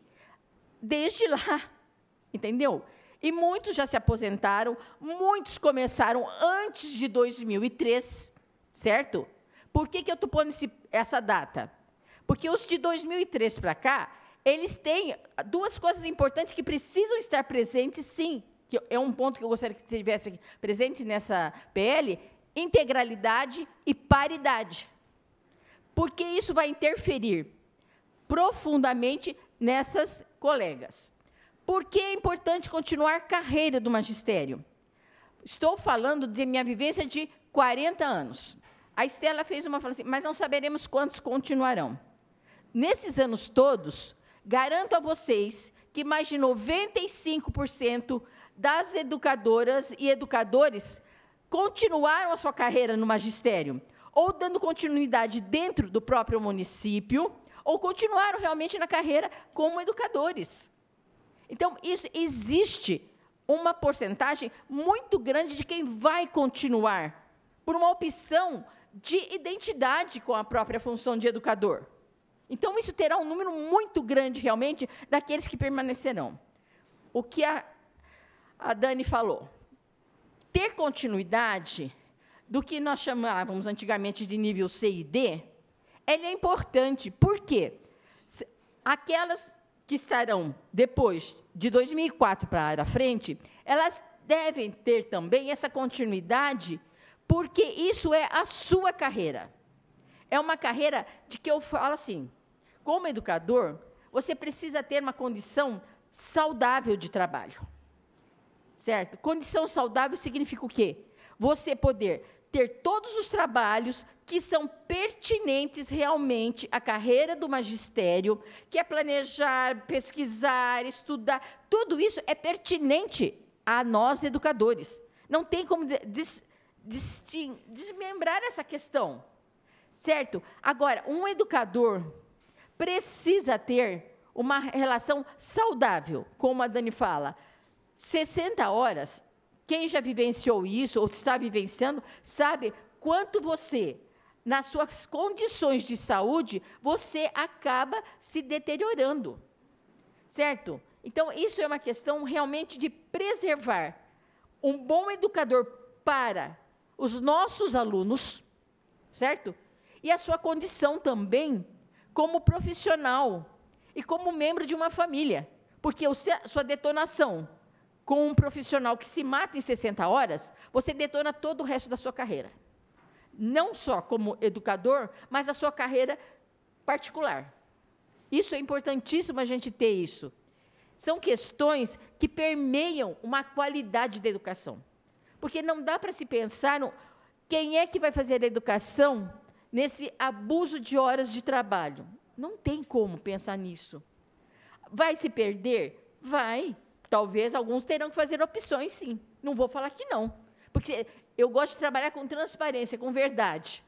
desde lá, entendeu? E muitos já se aposentaram, muitos começaram antes de 2003, certo? Por que, que eu estou pondo esse, essa data? Porque os de 2003 para cá, eles têm duas coisas importantes que precisam estar presentes, sim, que é um ponto que eu gostaria que estivesse presente nessa PL, integralidade e paridade. Porque isso vai interferir profundamente nessas colegas. Por que é importante continuar carreira do magistério? Estou falando de minha vivência de 40 anos. A Estela fez uma fala assim, mas não saberemos quantos continuarão. Nesses anos todos, garanto a vocês que mais de 95% das educadoras e educadores continuaram a sua carreira no magistério, ou dando continuidade dentro do próprio município, ou continuaram realmente na carreira como educadores. Então, isso existe uma porcentagem muito grande de quem vai continuar por uma opção de identidade com a própria função de educador. Então, isso terá um número muito grande, realmente, daqueles que permanecerão. O que a, a Dani falou. Ter continuidade do que nós chamávamos antigamente de nível C e D, ele é importante. Por quê? Aquelas que estarão depois de 2004 para frente, elas devem ter também essa continuidade, porque isso é a sua carreira. É uma carreira de que eu falo assim, como educador, você precisa ter uma condição saudável de trabalho. Certo? Condição saudável significa o quê? Você poder ter todos os trabalhos que são pertinentes realmente à carreira do magistério, que é planejar, pesquisar, estudar, tudo isso é pertinente a nós educadores. Não tem como des, des, desmembrar essa questão. Certo? Agora, um educador precisa ter uma relação saudável, como a Dani fala. 60 horas quem já vivenciou isso ou está vivenciando, sabe quanto você, nas suas condições de saúde, você acaba se deteriorando. Certo? Então, isso é uma questão realmente de preservar um bom educador para os nossos alunos, certo? E a sua condição também como profissional e como membro de uma família. Porque a sua detonação com um profissional que se mata em 60 horas, você detona todo o resto da sua carreira. Não só como educador, mas a sua carreira particular. Isso é importantíssimo a gente ter isso. São questões que permeiam uma qualidade da educação. Porque não dá para se pensar no quem é que vai fazer a educação nesse abuso de horas de trabalho. Não tem como pensar nisso. Vai se perder? Vai. Talvez alguns terão que fazer opções, sim. Não vou falar que não. Porque eu gosto de trabalhar com transparência, com verdade.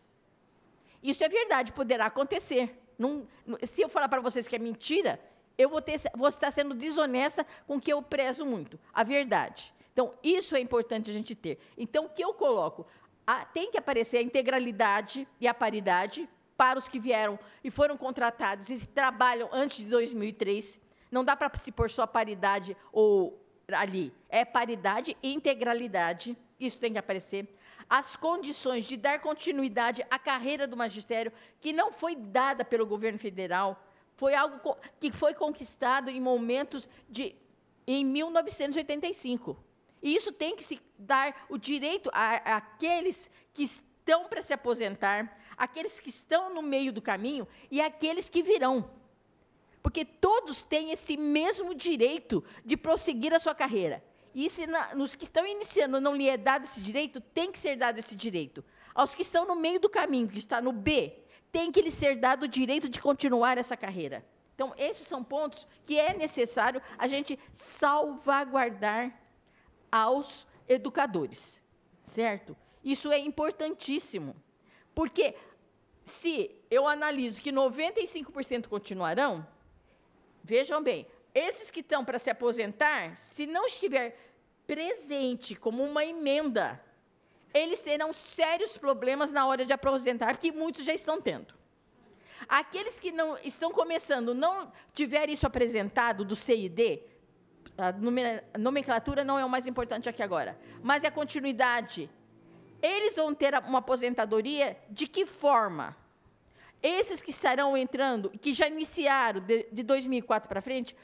Isso é verdade, poderá acontecer. Se eu falar para vocês que é mentira, eu vou, ter, vou estar sendo desonesta com o que eu prezo muito, a verdade. Então, isso é importante a gente ter. Então, o que eu coloco? A, tem que aparecer a integralidade e a paridade para os que vieram e foram contratados e trabalham antes de 2003 não dá para se pôr só paridade ou ali. É paridade e integralidade. Isso tem que aparecer. As condições de dar continuidade à carreira do magistério, que não foi dada pelo governo federal, foi algo que foi conquistado em momentos de em 1985. E isso tem que se dar o direito àqueles que estão para se aposentar, aqueles que estão no meio do caminho e aqueles que virão. Porque todos têm esse mesmo direito de prosseguir a sua carreira. E se na, nos que estão iniciando não lhe é dado esse direito, tem que ser dado esse direito. Aos que estão no meio do caminho, que está no B, tem que lhe ser dado o direito de continuar essa carreira. Então, esses são pontos que é necessário a gente salvaguardar aos educadores, certo? Isso é importantíssimo, porque se eu analiso que 95% continuarão, Vejam bem, esses que estão para se aposentar, se não estiver presente como uma emenda, eles terão sérios problemas na hora de aposentar, que muitos já estão tendo. Aqueles que não estão começando, não tiver isso apresentado do CID, a nomenclatura não é o mais importante aqui agora, mas é a continuidade. Eles vão ter uma aposentadoria de que forma? Esses que estarão entrando, que já iniciaram de, de 2004 para frente,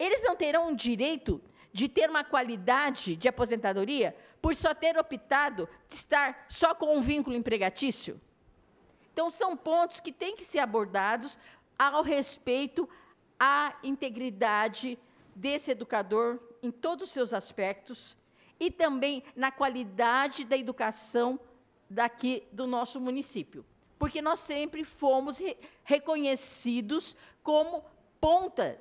eles não terão o direito de ter uma qualidade de aposentadoria por só ter optado de estar só com um vínculo empregatício? Então, são pontos que têm que ser abordados ao respeito à integridade desse educador em todos os seus aspectos e também na qualidade da educação daqui do nosso município porque nós sempre fomos re reconhecidos como ponta,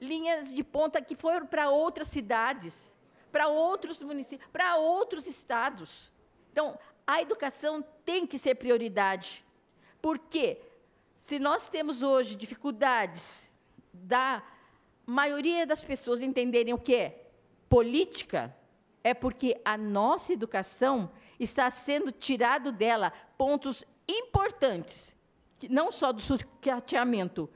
linhas de ponta que foram para outras cidades, para outros municípios, para outros estados. Então, a educação tem que ser prioridade. Porque se nós temos hoje dificuldades da maioria das pessoas entenderem o que é política, é porque a nossa educação está sendo tirado dela pontos importantes, não só do sucateamento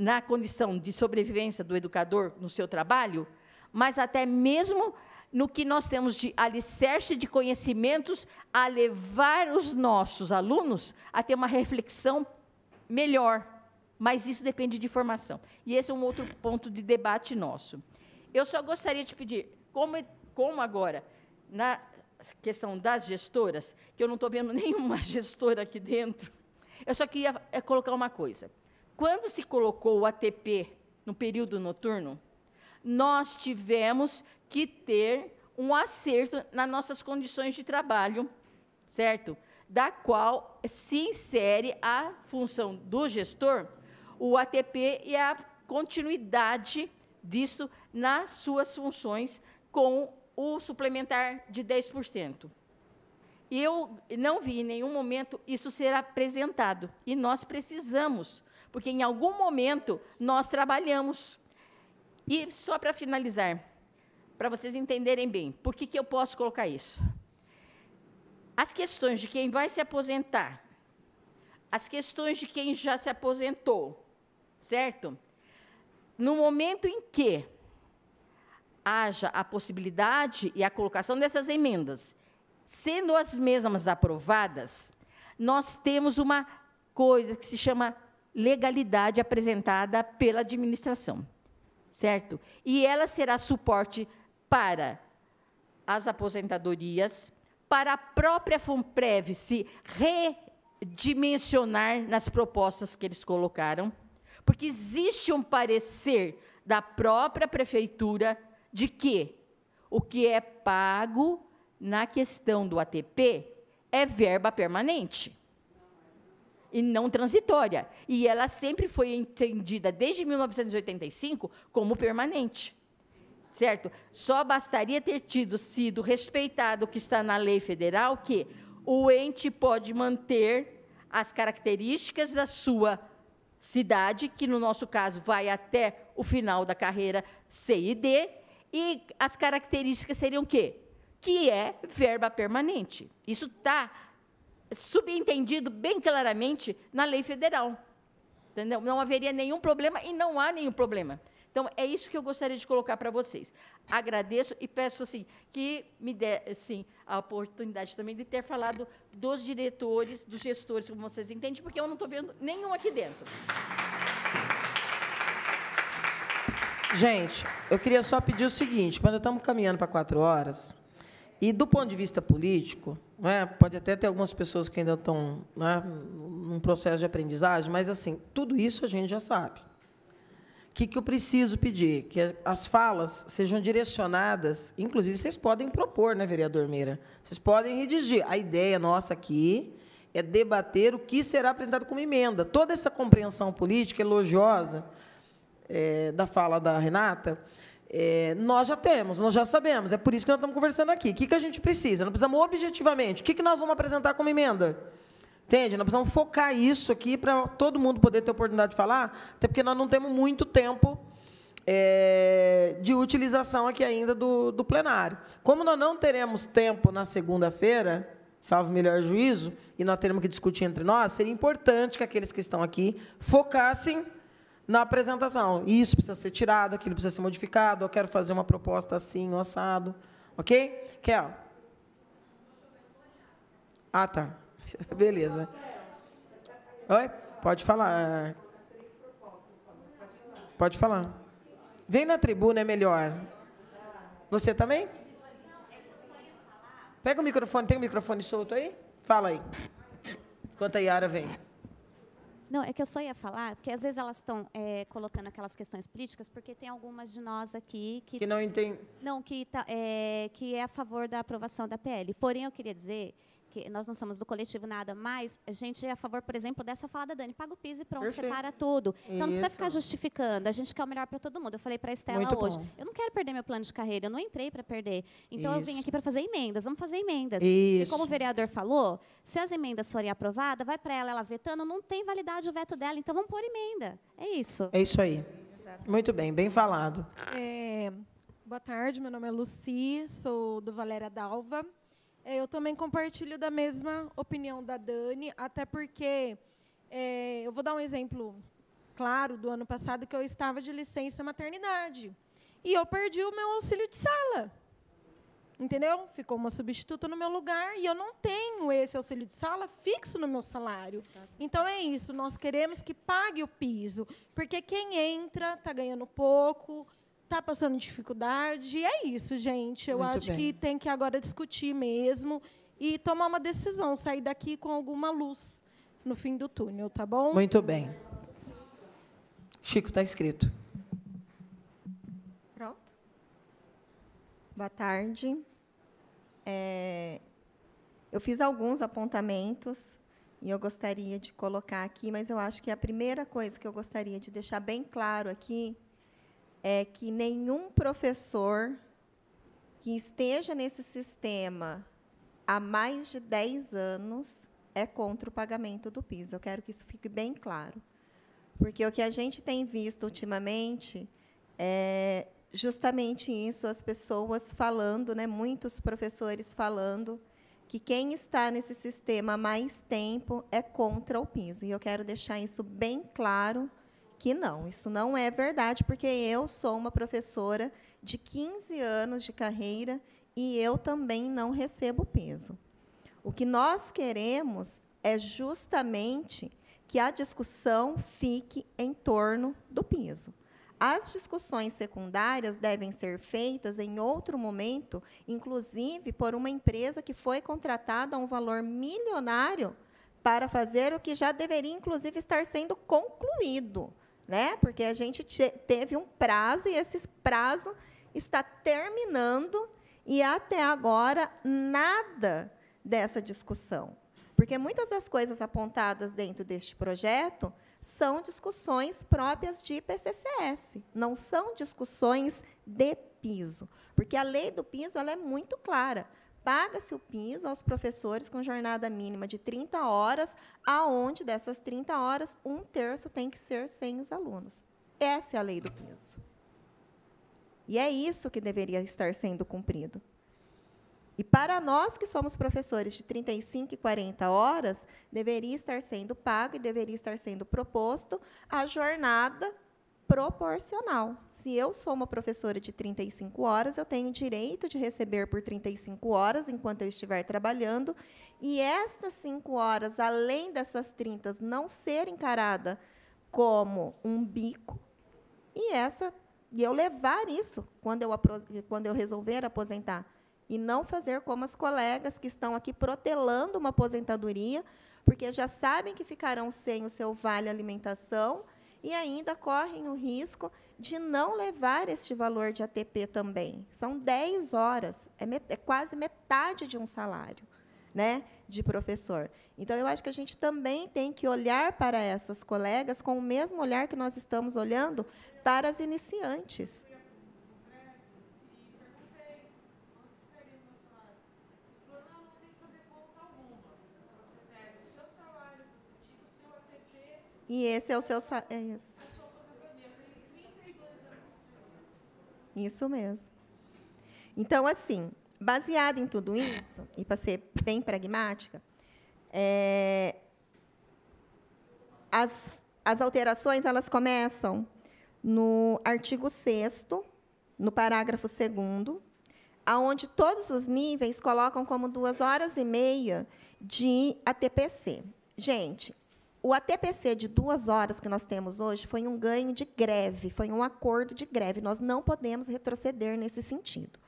na condição de sobrevivência do educador no seu trabalho, mas até mesmo no que nós temos de alicerce de conhecimentos a levar os nossos alunos a ter uma reflexão melhor. Mas isso depende de formação. E esse é um outro ponto de debate nosso. Eu só gostaria de pedir, como, como agora, na questão das gestoras, que eu não estou vendo nenhuma gestora aqui dentro, eu só queria é, colocar uma coisa. Quando se colocou o ATP no período noturno, nós tivemos que ter um acerto nas nossas condições de trabalho, certo? Da qual se insere a função do gestor, o ATP e a continuidade disto nas suas funções com o suplementar de 10%. E eu não vi em nenhum momento isso ser apresentado. E nós precisamos, porque em algum momento nós trabalhamos. E só para finalizar, para vocês entenderem bem, por que, que eu posso colocar isso? As questões de quem vai se aposentar, as questões de quem já se aposentou, certo? No momento em que haja a possibilidade e a colocação dessas emendas, sendo as mesmas aprovadas, nós temos uma coisa que se chama legalidade apresentada pela administração, certo? E ela será suporte para as aposentadorias, para a própria FUNPREV se redimensionar nas propostas que eles colocaram, porque existe um parecer da própria prefeitura de que o que é pago na questão do ATP é verba permanente e não transitória. E ela sempre foi entendida desde 1985 como permanente. Certo? Só bastaria ter tido sido respeitado o que está na lei federal que o ente pode manter as características da sua cidade, que no nosso caso vai até o final da carreira C e D, e as características seriam o quê? Que é verba permanente. Isso está subentendido bem claramente na lei federal. Entendeu? Não haveria nenhum problema e não há nenhum problema. Então, é isso que eu gostaria de colocar para vocês. Agradeço e peço assim, que me dê assim, a oportunidade também de ter falado dos diretores, dos gestores, como vocês entendem, porque eu não estou vendo nenhum aqui dentro. Gente, eu queria só pedir o seguinte: quando estamos caminhando para quatro horas, e do ponto de vista político, né, pode até ter algumas pessoas que ainda estão né, num processo de aprendizagem, mas assim, tudo isso a gente já sabe. O que, que eu preciso pedir? Que as falas sejam direcionadas, inclusive vocês podem propor, né, vereador Meira? Vocês podem redigir. A ideia nossa aqui é debater o que será apresentado como emenda. Toda essa compreensão política elogiosa é, da fala da Renata, é, nós já temos, nós já sabemos. É por isso que nós estamos conversando aqui. O que, que a gente precisa? Nós precisamos objetivamente. O que, que nós vamos apresentar como emenda? Entende? Nós precisamos focar isso aqui para todo mundo poder ter oportunidade de falar, até porque nós não temos muito tempo é, de utilização aqui ainda do, do plenário. Como nós não teremos tempo na segunda-feira, salvo melhor juízo, e nós teremos que discutir entre nós, seria importante que aqueles que estão aqui focassem na apresentação. Isso precisa ser tirado, aquilo precisa ser modificado, eu quero fazer uma proposta assim, um assado. Ok? Kel? Ah, tá. Beleza. Oi? Pode falar. Pode falar. Vem na tribuna, é melhor. Você também? Pega o microfone, tem o microfone solto aí? Fala aí. Enquanto a Yara vem. Não, é que eu só ia falar, porque às vezes elas estão é, colocando aquelas questões políticas, porque tem algumas de nós aqui que. Que não entendem. Não, que, tá, é, que é a favor da aprovação da PL. Porém, eu queria dizer que nós não somos do coletivo nada, mas a gente é a favor, por exemplo, dessa fala da Dani, paga o piso e pronto, Perfeito. separa tudo. Então não precisa Isso. ficar justificando, a gente quer o melhor para todo mundo. Eu falei para a Estela Muito hoje, bom. eu não quero perder meu plano de carreira, eu não entrei para perder. Então eu vim Isso. aqui para fazer emendas, vamos fazer emendas. E Isso. como o vereador falou, se as emendas forem aprovadas, vai para ela, ela vetando, não tem validade o veto dela, então vamos pôr emenda. É isso. É isso aí. Muito bem, bem falado. É, boa tarde, meu nome é Luci, sou do Valéria Dalva. É, eu também compartilho da mesma opinião da Dani, até porque é, eu vou dar um exemplo claro do ano passado que eu estava de licença maternidade e eu perdi o meu auxílio de sala. Entendeu? Ficou uma substituta no meu lugar e eu não tenho esse auxílio de sala fixo no meu salário. Então é isso, nós queremos que pague o piso, porque quem entra está ganhando pouco, está passando dificuldade. E é isso, gente. Eu Muito acho bem. que tem que agora discutir mesmo e tomar uma decisão, sair daqui com alguma luz no fim do túnel, tá bom? Muito bem. Chico, está escrito. Pronto. Boa tarde. É, eu fiz alguns apontamentos e eu gostaria de colocar aqui, mas eu acho que a primeira coisa que eu gostaria de deixar bem claro aqui é que nenhum professor que esteja nesse sistema há mais de 10 anos é contra o pagamento do piso. Eu quero que isso fique bem claro. Porque o que a gente tem visto ultimamente é justamente isso, as pessoas falando, né, muitos professores falando que quem está nesse sistema há mais tempo é contra o piso. E eu quero deixar isso bem claro que não, isso não é verdade, porque eu sou uma professora de 15 anos de carreira e eu também não recebo piso. O que nós queremos é justamente que a discussão fique em torno do piso. As discussões secundárias devem ser feitas em outro momento, inclusive por uma empresa que foi contratada a um valor milionário para fazer o que já deveria, inclusive, estar sendo concluído. Né? Porque a gente te- teve um prazo e esse prazo está terminando e até agora nada dessa discussão. Porque muitas das coisas apontadas dentro deste projeto são discussões próprias de IPCCS, não são discussões de piso. Porque a lei do piso ela é muito clara. Paga-se o piso aos professores com jornada mínima de 30 horas, aonde dessas 30 horas, um terço tem que ser sem os alunos. Essa é a lei do piso. E é isso que deveria estar sendo cumprido. E para nós que somos professores de 35 e 40 horas, deveria estar sendo pago e deveria estar sendo proposto a jornada proporcional. Se eu sou uma professora de 35 horas, eu tenho direito de receber por 35 horas enquanto eu estiver trabalhando, e essas 5 horas, além dessas 30, não ser encarada como um bico, e essa e eu levar isso quando eu quando eu resolver aposentar. E não fazer como as colegas que estão aqui protelando uma aposentadoria, porque já sabem que ficarão sem o seu vale alimentação e ainda correm o risco de não levar este valor de ATP também. São 10 horas, é, met- é quase metade de um salário né, de professor. Então, eu acho que a gente também tem que olhar para essas colegas com o mesmo olhar que nós estamos olhando para as iniciantes. E esse é o seu é isso. Isso mesmo. Então, assim, baseado em tudo isso, e para ser bem pragmática, é, as, as alterações elas começam no artigo 6 no parágrafo 2 aonde todos os níveis colocam como duas horas e meia de ATPC. Gente, o ATPC de duas horas que nós temos hoje foi um ganho de greve, foi um acordo de greve. Nós não podemos retroceder nesse sentido.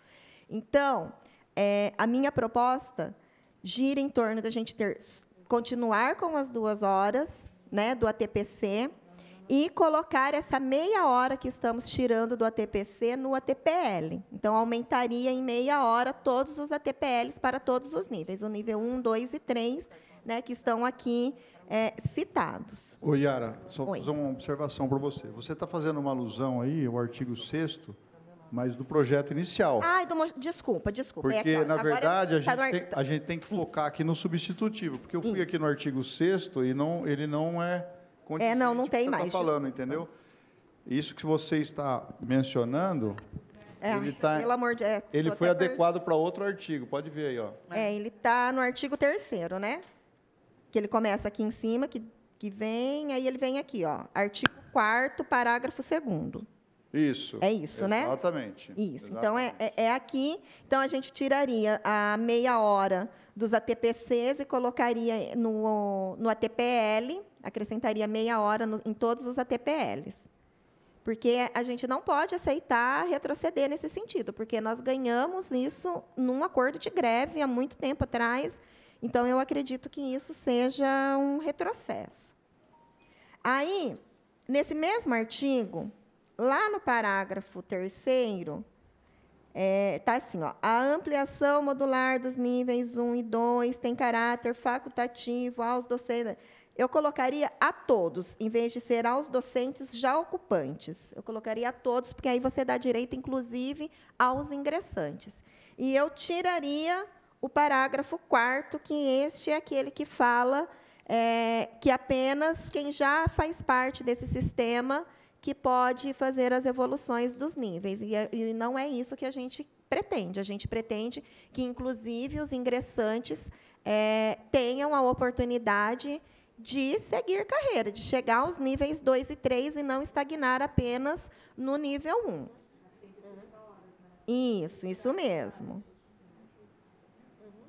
Então, é, a minha proposta gira em torno da gente ter continuar com as duas horas né, do ATPC e colocar essa meia hora que estamos tirando do ATPC no ATPL. Então, aumentaria em meia hora todos os ATPLs para todos os níveis, o nível 1, 2 e 3, né, que estão aqui é, citados. Ô, Yara, só Oi. fazer uma observação para você. Você está fazendo uma alusão aí ao artigo 6 mas do projeto inicial. Ah, do, desculpa, desculpa. É porque, é, na verdade, a, tá gente tem, a gente tem que focar Isso. aqui no substitutivo, porque eu fui Isso. aqui no artigo 6 e não, ele não é é, não, não tem mais. Está falando, entendeu? Isso que você está mencionando, é, ele tá, pelo amor de é, Ele foi adequado para outro artigo. Pode ver aí, ó. É, ele está no artigo 3 né? Que ele começa aqui em cima, que, que vem, aí ele vem aqui, ó. Artigo 4 parágrafo 2 isso. É isso, né? Exatamente. Isso. Exatamente. Então, é, é, é, aqui. Então, a gente tiraria a meia hora dos ATPCs e colocaria no, no ATPL, acrescentaria meia hora no, em todos os ATPLs. Porque a gente não pode aceitar retroceder nesse sentido, porque nós ganhamos isso num acordo de greve há muito tempo atrás. Então, eu acredito que isso seja um retrocesso. Aí, nesse mesmo artigo, Lá no parágrafo terceiro, está é, tá assim, ó, a ampliação modular dos níveis 1 e 2 tem caráter facultativo aos docentes. Eu colocaria a todos, em vez de ser aos docentes já ocupantes. Eu colocaria a todos, porque aí você dá direito, inclusive, aos ingressantes. E eu tiraria o parágrafo quarto, que este é aquele que fala é, que apenas quem já faz parte desse sistema que pode fazer as evoluções dos níveis. E, e não é isso que a gente pretende. A gente pretende que, inclusive, os ingressantes é, tenham a oportunidade de seguir carreira, de chegar aos níveis 2 e 3 e não estagnar apenas no nível 1. Isso, isso mesmo.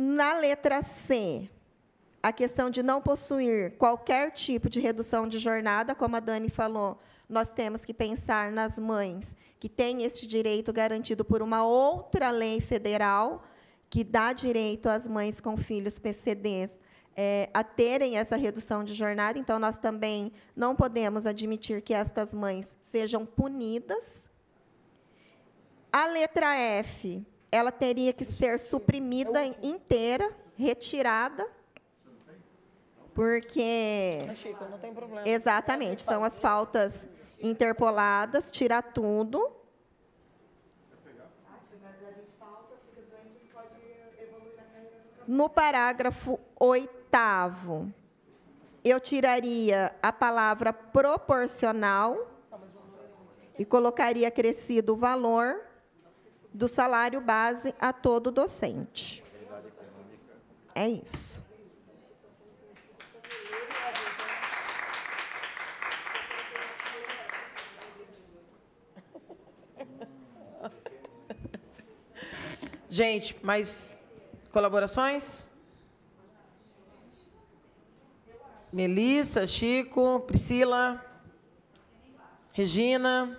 Na letra C, a questão de não possuir qualquer tipo de redução de jornada, como a Dani falou, nós temos que pensar nas mães que têm este direito garantido por uma outra lei federal, que dá direito às mães com filhos PCDs é, a terem essa redução de jornada. Então, nós também não podemos admitir que estas mães sejam punidas. A letra F, ela teria que ser suprimida inteira, retirada, porque exatamente são as faltas interpoladas, tirar tudo. No parágrafo oitavo, eu tiraria a palavra proporcional e colocaria crescido o valor do salário base a todo docente. É isso. Gente, mas Colaborações? Melissa, Chico, Priscila, Regina,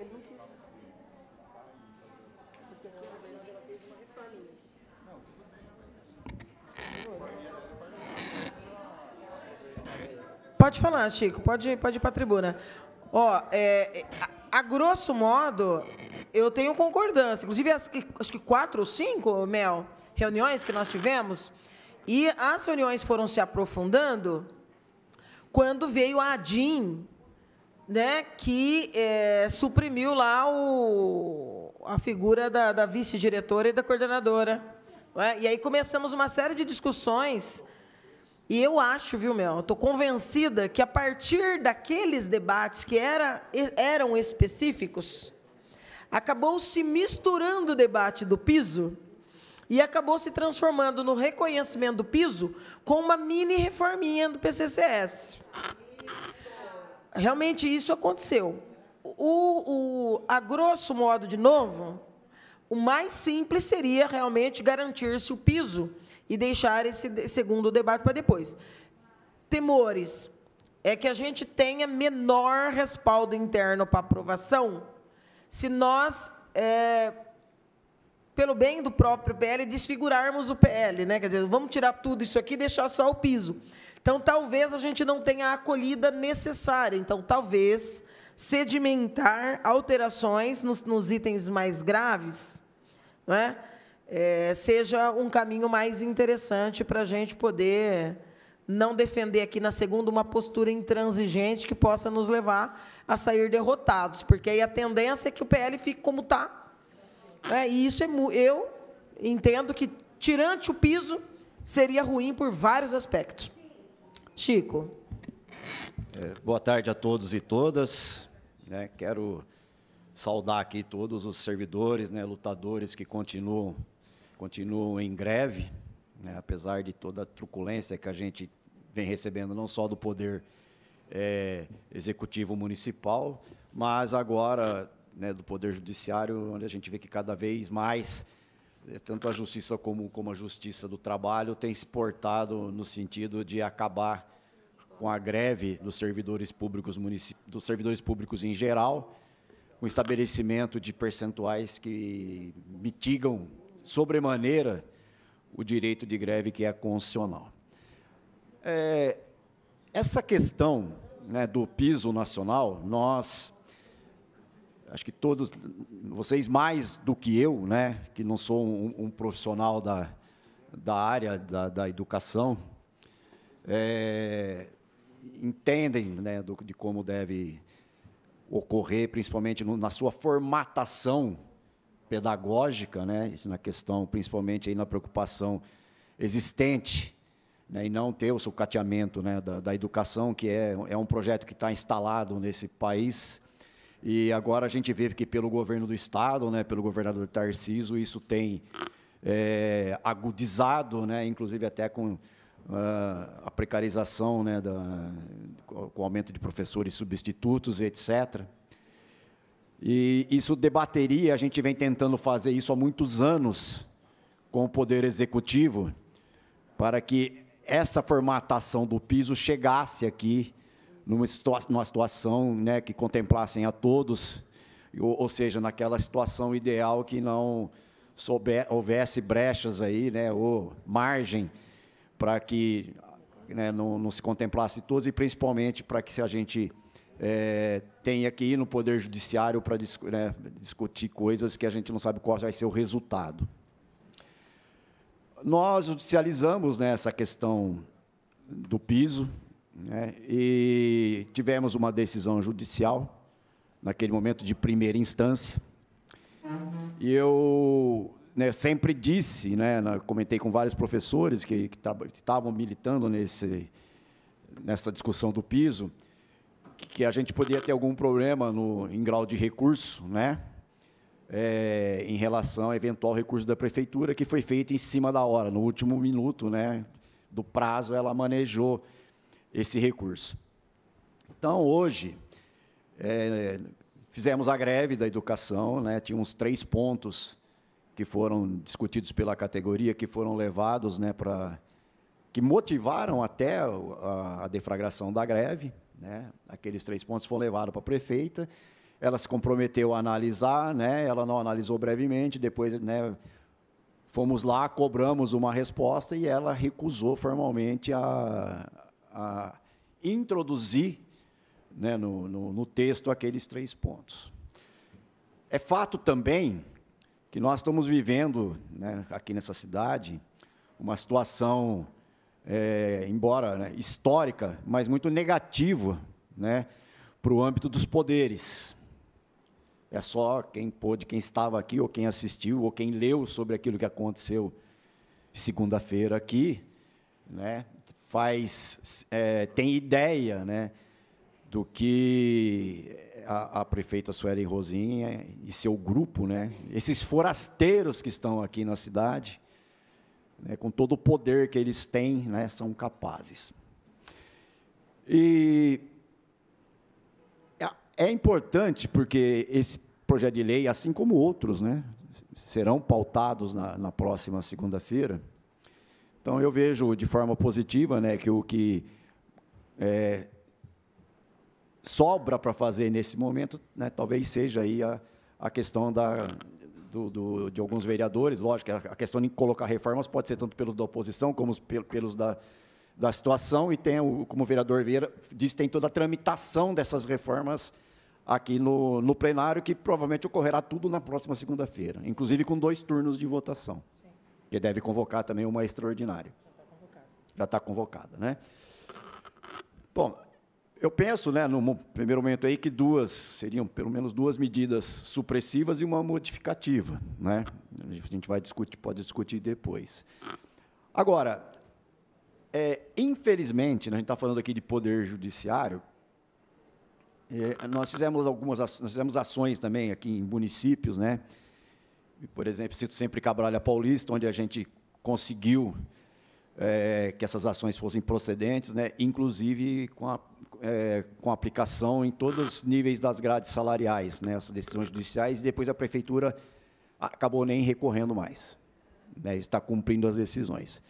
Ele não quis. Porque verdade ela fez uma. Pode falar, Chico. Pode, pode ir para a tribuna. Ó, é, a, a, grosso modo, eu tenho concordância. Inclusive, as, acho que quatro ou cinco, Mel, reuniões que nós tivemos, e as reuniões foram se aprofundando quando veio a ADIM, né, que é, suprimiu lá o, a figura da, da vice-diretora e da coordenadora. É? E aí começamos uma série de discussões. E eu acho, viu, Mel, estou convencida que a partir daqueles debates que era, eram específicos, acabou se misturando o debate do piso e acabou se transformando no reconhecimento do piso com uma mini reforminha do PCCS. Realmente isso aconteceu. O, o, a grosso modo, de novo, o mais simples seria realmente garantir-se o piso e deixar esse segundo debate para depois. Temores é que a gente tenha menor respaldo interno para aprovação se nós, é, pelo bem do próprio PL, desfigurarmos o PL. Né? Quer dizer, vamos tirar tudo isso aqui e deixar só o piso. Então, talvez a gente não tenha a acolhida necessária. Então, talvez sedimentar alterações nos, nos itens mais graves não é? É, seja um caminho mais interessante para a gente poder não defender aqui na segunda uma postura intransigente que possa nos levar a sair derrotados, porque aí a tendência é que o PL fique como está. É, e isso é eu entendo que tirante o piso seria ruim por vários aspectos. Chico. É, boa tarde a todos e todas. Né, quero saudar aqui todos os servidores, né, lutadores que continuam, continuam em greve, né, apesar de toda a truculência que a gente vem recebendo, não só do poder é, executivo municipal, mas agora né, do poder judiciário, onde a gente vê que cada vez mais tanto a justiça como, como a justiça do trabalho tem se portado no sentido de acabar com a greve dos servidores públicos dos servidores públicos em geral, com estabelecimento de percentuais que mitigam sobremaneira o direito de greve que é constitucional. É, essa questão né, do piso nacional, nós acho que todos, vocês mais do que eu, né, que não sou um, um profissional da, da área da, da educação, é, entendem né, do, de como deve ocorrer, principalmente no, na sua formatação pedagógica, né, na questão, principalmente aí na preocupação existente, né, e não ter o sucateamento né, da, da educação, que é, é um projeto que está instalado nesse país, e agora a gente vê que pelo governo do Estado, né, pelo governador Tarciso, isso tem é, agudizado, né, inclusive até com uh, a precarização, né, da, com o aumento de professores substitutos, etc. E isso debateria, a gente vem tentando fazer isso há muitos anos com o Poder Executivo, para que essa formatação do piso chegasse aqui numa, situa numa situação né, que contemplassem a todos, ou, ou, seja, naquela situação ideal que não souber, houvesse brechas aí, né, ou margem para que né, não, não, se contemplasse todos e principalmente para que se a gente é, tenha que ir no Poder Judiciário para né, discutir coisas que a gente não sabe qual vai ser o resultado. Nós judicializamos né, essa questão do piso, né? E tivemos uma decisão judicial, naquele momento de primeira instância. E eu né, sempre disse, né, comentei com vários professores que, estavam militando nesse, nessa discussão do piso, que, que, a gente podia ter algum problema no, em grau de recurso, né, é, em relação ao eventual recurso da prefeitura, que foi feito em cima da hora, no último minuto né, do prazo, ela manejou esse recurso. Então, hoje, é, fizemos a greve da educação, né, tínhamos três pontos que foram discutidos pela categoria, que foram levados né, para. que motivaram até a, a deflagração da greve. Né, aqueles três pontos foram levados para a prefeita, ela se comprometeu a analisar, né, ela não analisou brevemente, depois né, fomos lá, cobramos uma resposta e ela recusou formalmente a, a introduzir né, no, no, no texto aqueles três pontos. É fato também que nós estamos vivendo, né, aqui nessa cidade, uma situação é, embora né, histórica, mas muito negativa né, para o âmbito dos poderes. É só quem pôde, quem estava aqui, ou quem assistiu, ou quem leu sobre aquilo que aconteceu segunda-feira aqui, né, faz, é, tem ideia né, do que a, a prefeita Sueli Rosinha e seu grupo, né, esses forasteiros que estão aqui na cidade, né, com todo o poder que eles têm, né, são capazes. E é, importante porque esse projeto de lei, assim como outros, né, serão pautados na, na próxima segunda-feira. Então, eu vejo de forma positiva né, que o que é, sobra para fazer nesse momento, né, talvez seja aí a, a questão da, do, do, de alguns vereadores, lógico, a questão de colocar reformas pode ser tanto pelos da oposição como pelos da, da situação, e tem, como o vereador Vieira disse, tem toda a tramitação dessas reformas aqui no, no plenário, que provavelmente ocorrerá tudo na próxima segunda-feira, inclusive com dois turnos de votação. Que deve convocar também uma extraordinária. Já está convocada. né? Bom, eu penso, né, no primeiro momento aí, que duas seriam pelo menos duas medidas supressivas e uma modificativa, né? A gente vai discutir, pode discutir depois. Agora, é, infelizmente, né, a gente está falando aqui de poder judiciário, é, nós fizemos algumas nós fizemos ações também aqui em municípios, né? Por exemplo, cito sempre Cabralha Paulista, onde a gente conseguiu é, que essas ações fossem procedentes, né? inclusive com a, é, com aplicação em todos os níveis das grades salariais, né? essas decisões judiciais, e depois a prefeitura acabou nem recorrendo mais. Né? Está cumprindo as decisões.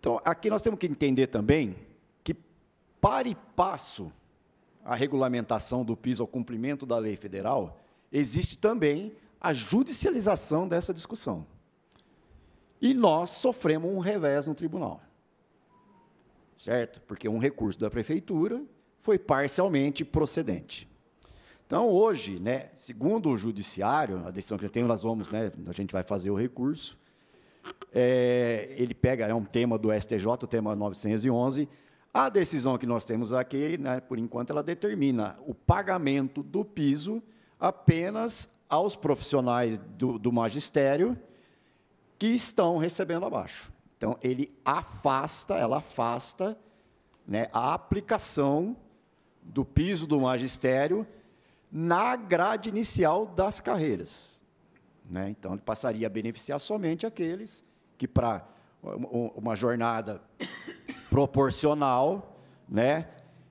Então, aqui nós temos que entender também que, para e passo a regulamentação do piso ao cumprimento da lei federal, existe também a judicialização dessa discussão. E nós sofremos um revés no tribunal. Certo? Porque um recurso da prefeitura foi parcialmente procedente. Então, hoje, né, segundo o judiciário, a decisão que já tem, nós vamos, né, a gente vai fazer o recurso, é, ele pega, é um tema do STJ, o tema 911, a decisão que nós temos aqui, né, por enquanto, ela determina o pagamento do piso apenas aos profissionais do, do magistério que estão recebendo abaixo. Então, ele afasta, ela afasta né, a aplicação do piso do magistério na grade inicial das carreiras. Né? Então, ele passaria a beneficiar somente aqueles que, para uma jornada proporcional, né,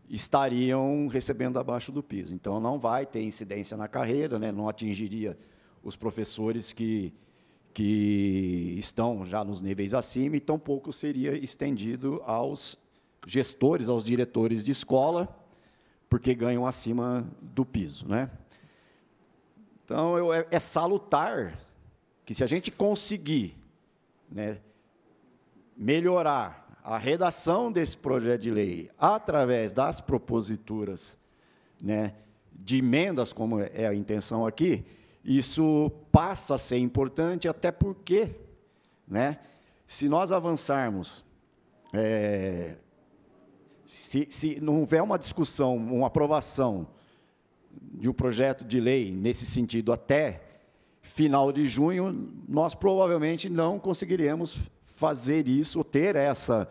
estariam recebendo abaixo do piso. Então, não vai ter incidência na carreira, né, não atingiria os professores que que estão já nos níveis acima, e tampouco seria estendido aos gestores, aos diretores de escola, porque ganham acima do piso. Né? Então, eu, é, é salutar que, se a gente conseguir né, melhorar a redação desse projeto de lei através das proposituras né, de emendas, como é a intenção aqui, isso passa a ser importante, até porque, né, se nós avançarmos, é, se, se não houver uma discussão, uma aprovação de um projeto de lei nesse sentido até final de junho, nós provavelmente não conseguiremos fazer isso, ter essa,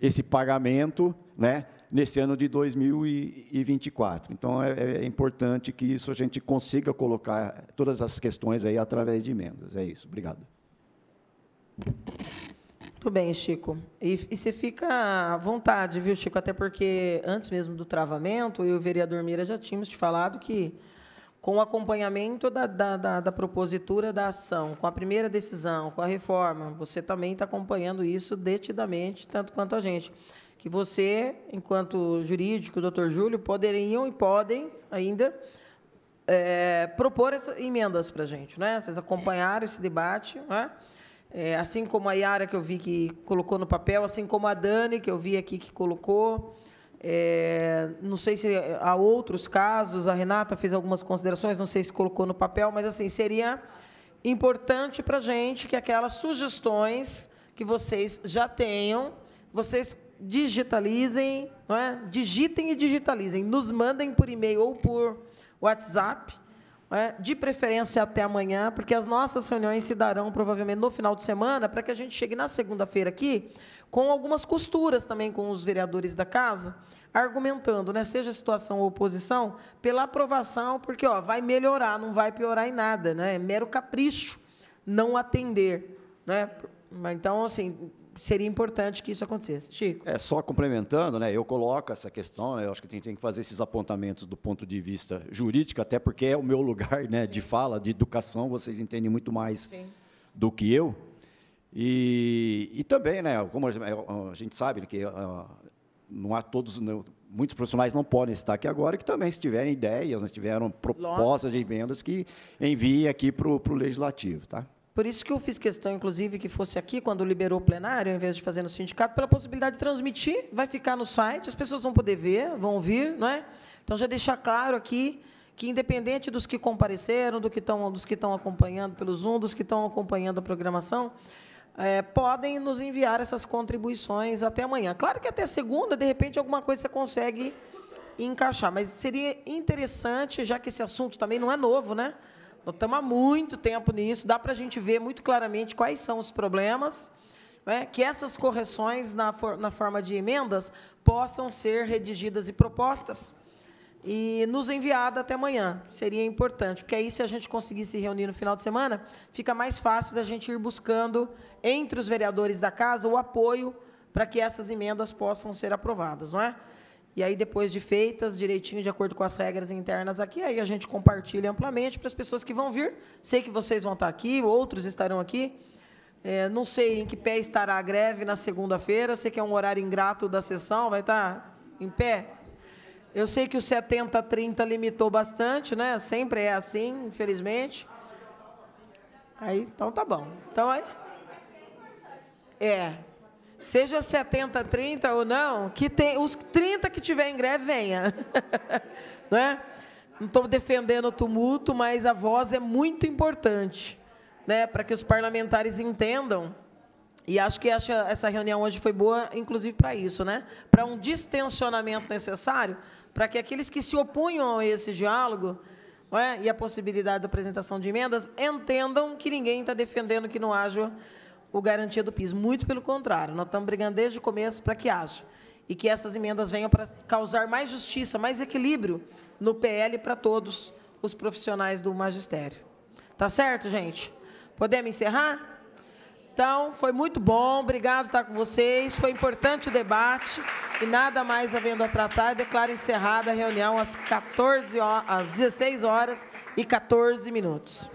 esse pagamento, né, nesse ano de 2024. Então, é, é, importante que isso a gente consiga colocar todas as questões aí através de emendas. É isso. Obrigado. Muito bem, Chico. E, e você fica à vontade, viu, Chico? Até porque, antes mesmo do travamento, eu e o vereador Mira já tínhamos te falado que, com o acompanhamento da, da, da, da propositura da ação, com a primeira decisão, com a reforma, você também está acompanhando isso detidamente, tanto quanto a gente que você, enquanto jurídico, doutor Júlio, poderiam e podem ainda é, propor essas emendas para a gente. Né? Vocês acompanharam esse debate, né? é, assim como a Yara, que eu vi que colocou no papel, assim como a Dani, que eu vi aqui que colocou. É, não sei se há outros casos, a Renata fez algumas considerações, não sei se colocou no papel, mas assim seria importante para a gente que aquelas sugestões que vocês já tenham, vocês digitalizem, não é? digitem e digitalizem, nos mandem por e-mail ou por WhatsApp, é? de preferência até amanhã, porque as nossas reuniões se darão provavelmente no final de semana, para que a gente chegue na segunda-feira aqui com algumas costuras também com os vereadores da casa, argumentando, né, seja situação ou oposição, pela aprovação, porque ó, vai melhorar, não vai piorar em nada, né? É mero capricho não atender, né? Então, assim, seria importante que isso acontecesse. Chico. É, só complementando, né, eu coloco essa questão, né, eu acho que tem, tem, que fazer esses apontamentos do ponto de vista jurídico, até porque é o meu lugar né, de fala, de educação, vocês entendem muito mais Sim. do que eu. E, e também, né, como a gente sabe que uh, não há todos, muitos profissionais não podem estar aqui agora, que também, se tiverem ideias, se tiveram propostas de vendas, que enviem aqui para o Legislativo. Tá? Por isso que eu fiz questão, inclusive, que fosse aqui, quando liberou o plenário, ao invés de fazer no sindicato, pela possibilidade de transmitir, vai ficar no site, as pessoas vão poder ver, vão ouvir, não é? Então, já deixar claro aqui que, independente dos que compareceram, do que estão, dos que estão acompanhando pelo Zoom, dos que estão acompanhando a programação, é, podem nos enviar essas contribuições até amanhã. Claro que até segunda, de repente, alguma coisa você consegue encaixar, mas seria interessante, já que esse assunto também não é novo, né? Nós estamos há muito tempo nisso, dá para a gente ver muito claramente quais são os problemas, né? que essas correções na, for, na forma de emendas possam ser redigidas e propostas e nos enviada até amanhã. Seria importante, porque aí, se a gente conseguir se reunir no final de semana, fica mais fácil da gente ir buscando, entre os vereadores da casa, o apoio para que essas emendas possam ser aprovadas, não é? E aí, depois de feitas, direitinho, de acordo com as regras internas aqui, aí a gente compartilha amplamente para as pessoas que vão vir. Sei que vocês vão estar aqui, outros estarão aqui. É, não sei em que pé estará a greve na segunda-feira. Sei que é um horário ingrato da sessão, vai estar em pé? Eu sei que o 70-30 limitou bastante, né? Sempre é assim, infelizmente. Aí, então tá bom. Então aí. É. Seja 70, 30 ou não, que tem os 30 que tiver em greve venha. não é? Não estou defendendo o tumulto, mas a voz é muito importante, né, para que os parlamentares entendam e acho que essa reunião hoje foi boa, inclusive, para isso, né? para um distensionamento necessário, para que aqueles que se opunham a esse diálogo é? e a possibilidade da apresentação de emendas entendam que ninguém está defendendo que não haja o garantia do PIS. Muito pelo contrário, nós estamos brigando desde o começo para que haja. E que essas emendas venham para causar mais justiça, mais equilíbrio no PL para todos os profissionais do magistério. Tá certo, gente? Podemos encerrar? Então, foi muito bom, obrigado estar com vocês. Foi importante o debate e nada mais havendo a tratar, declaro encerrada a reunião às 14 horas, às 16 horas e 14 minutos.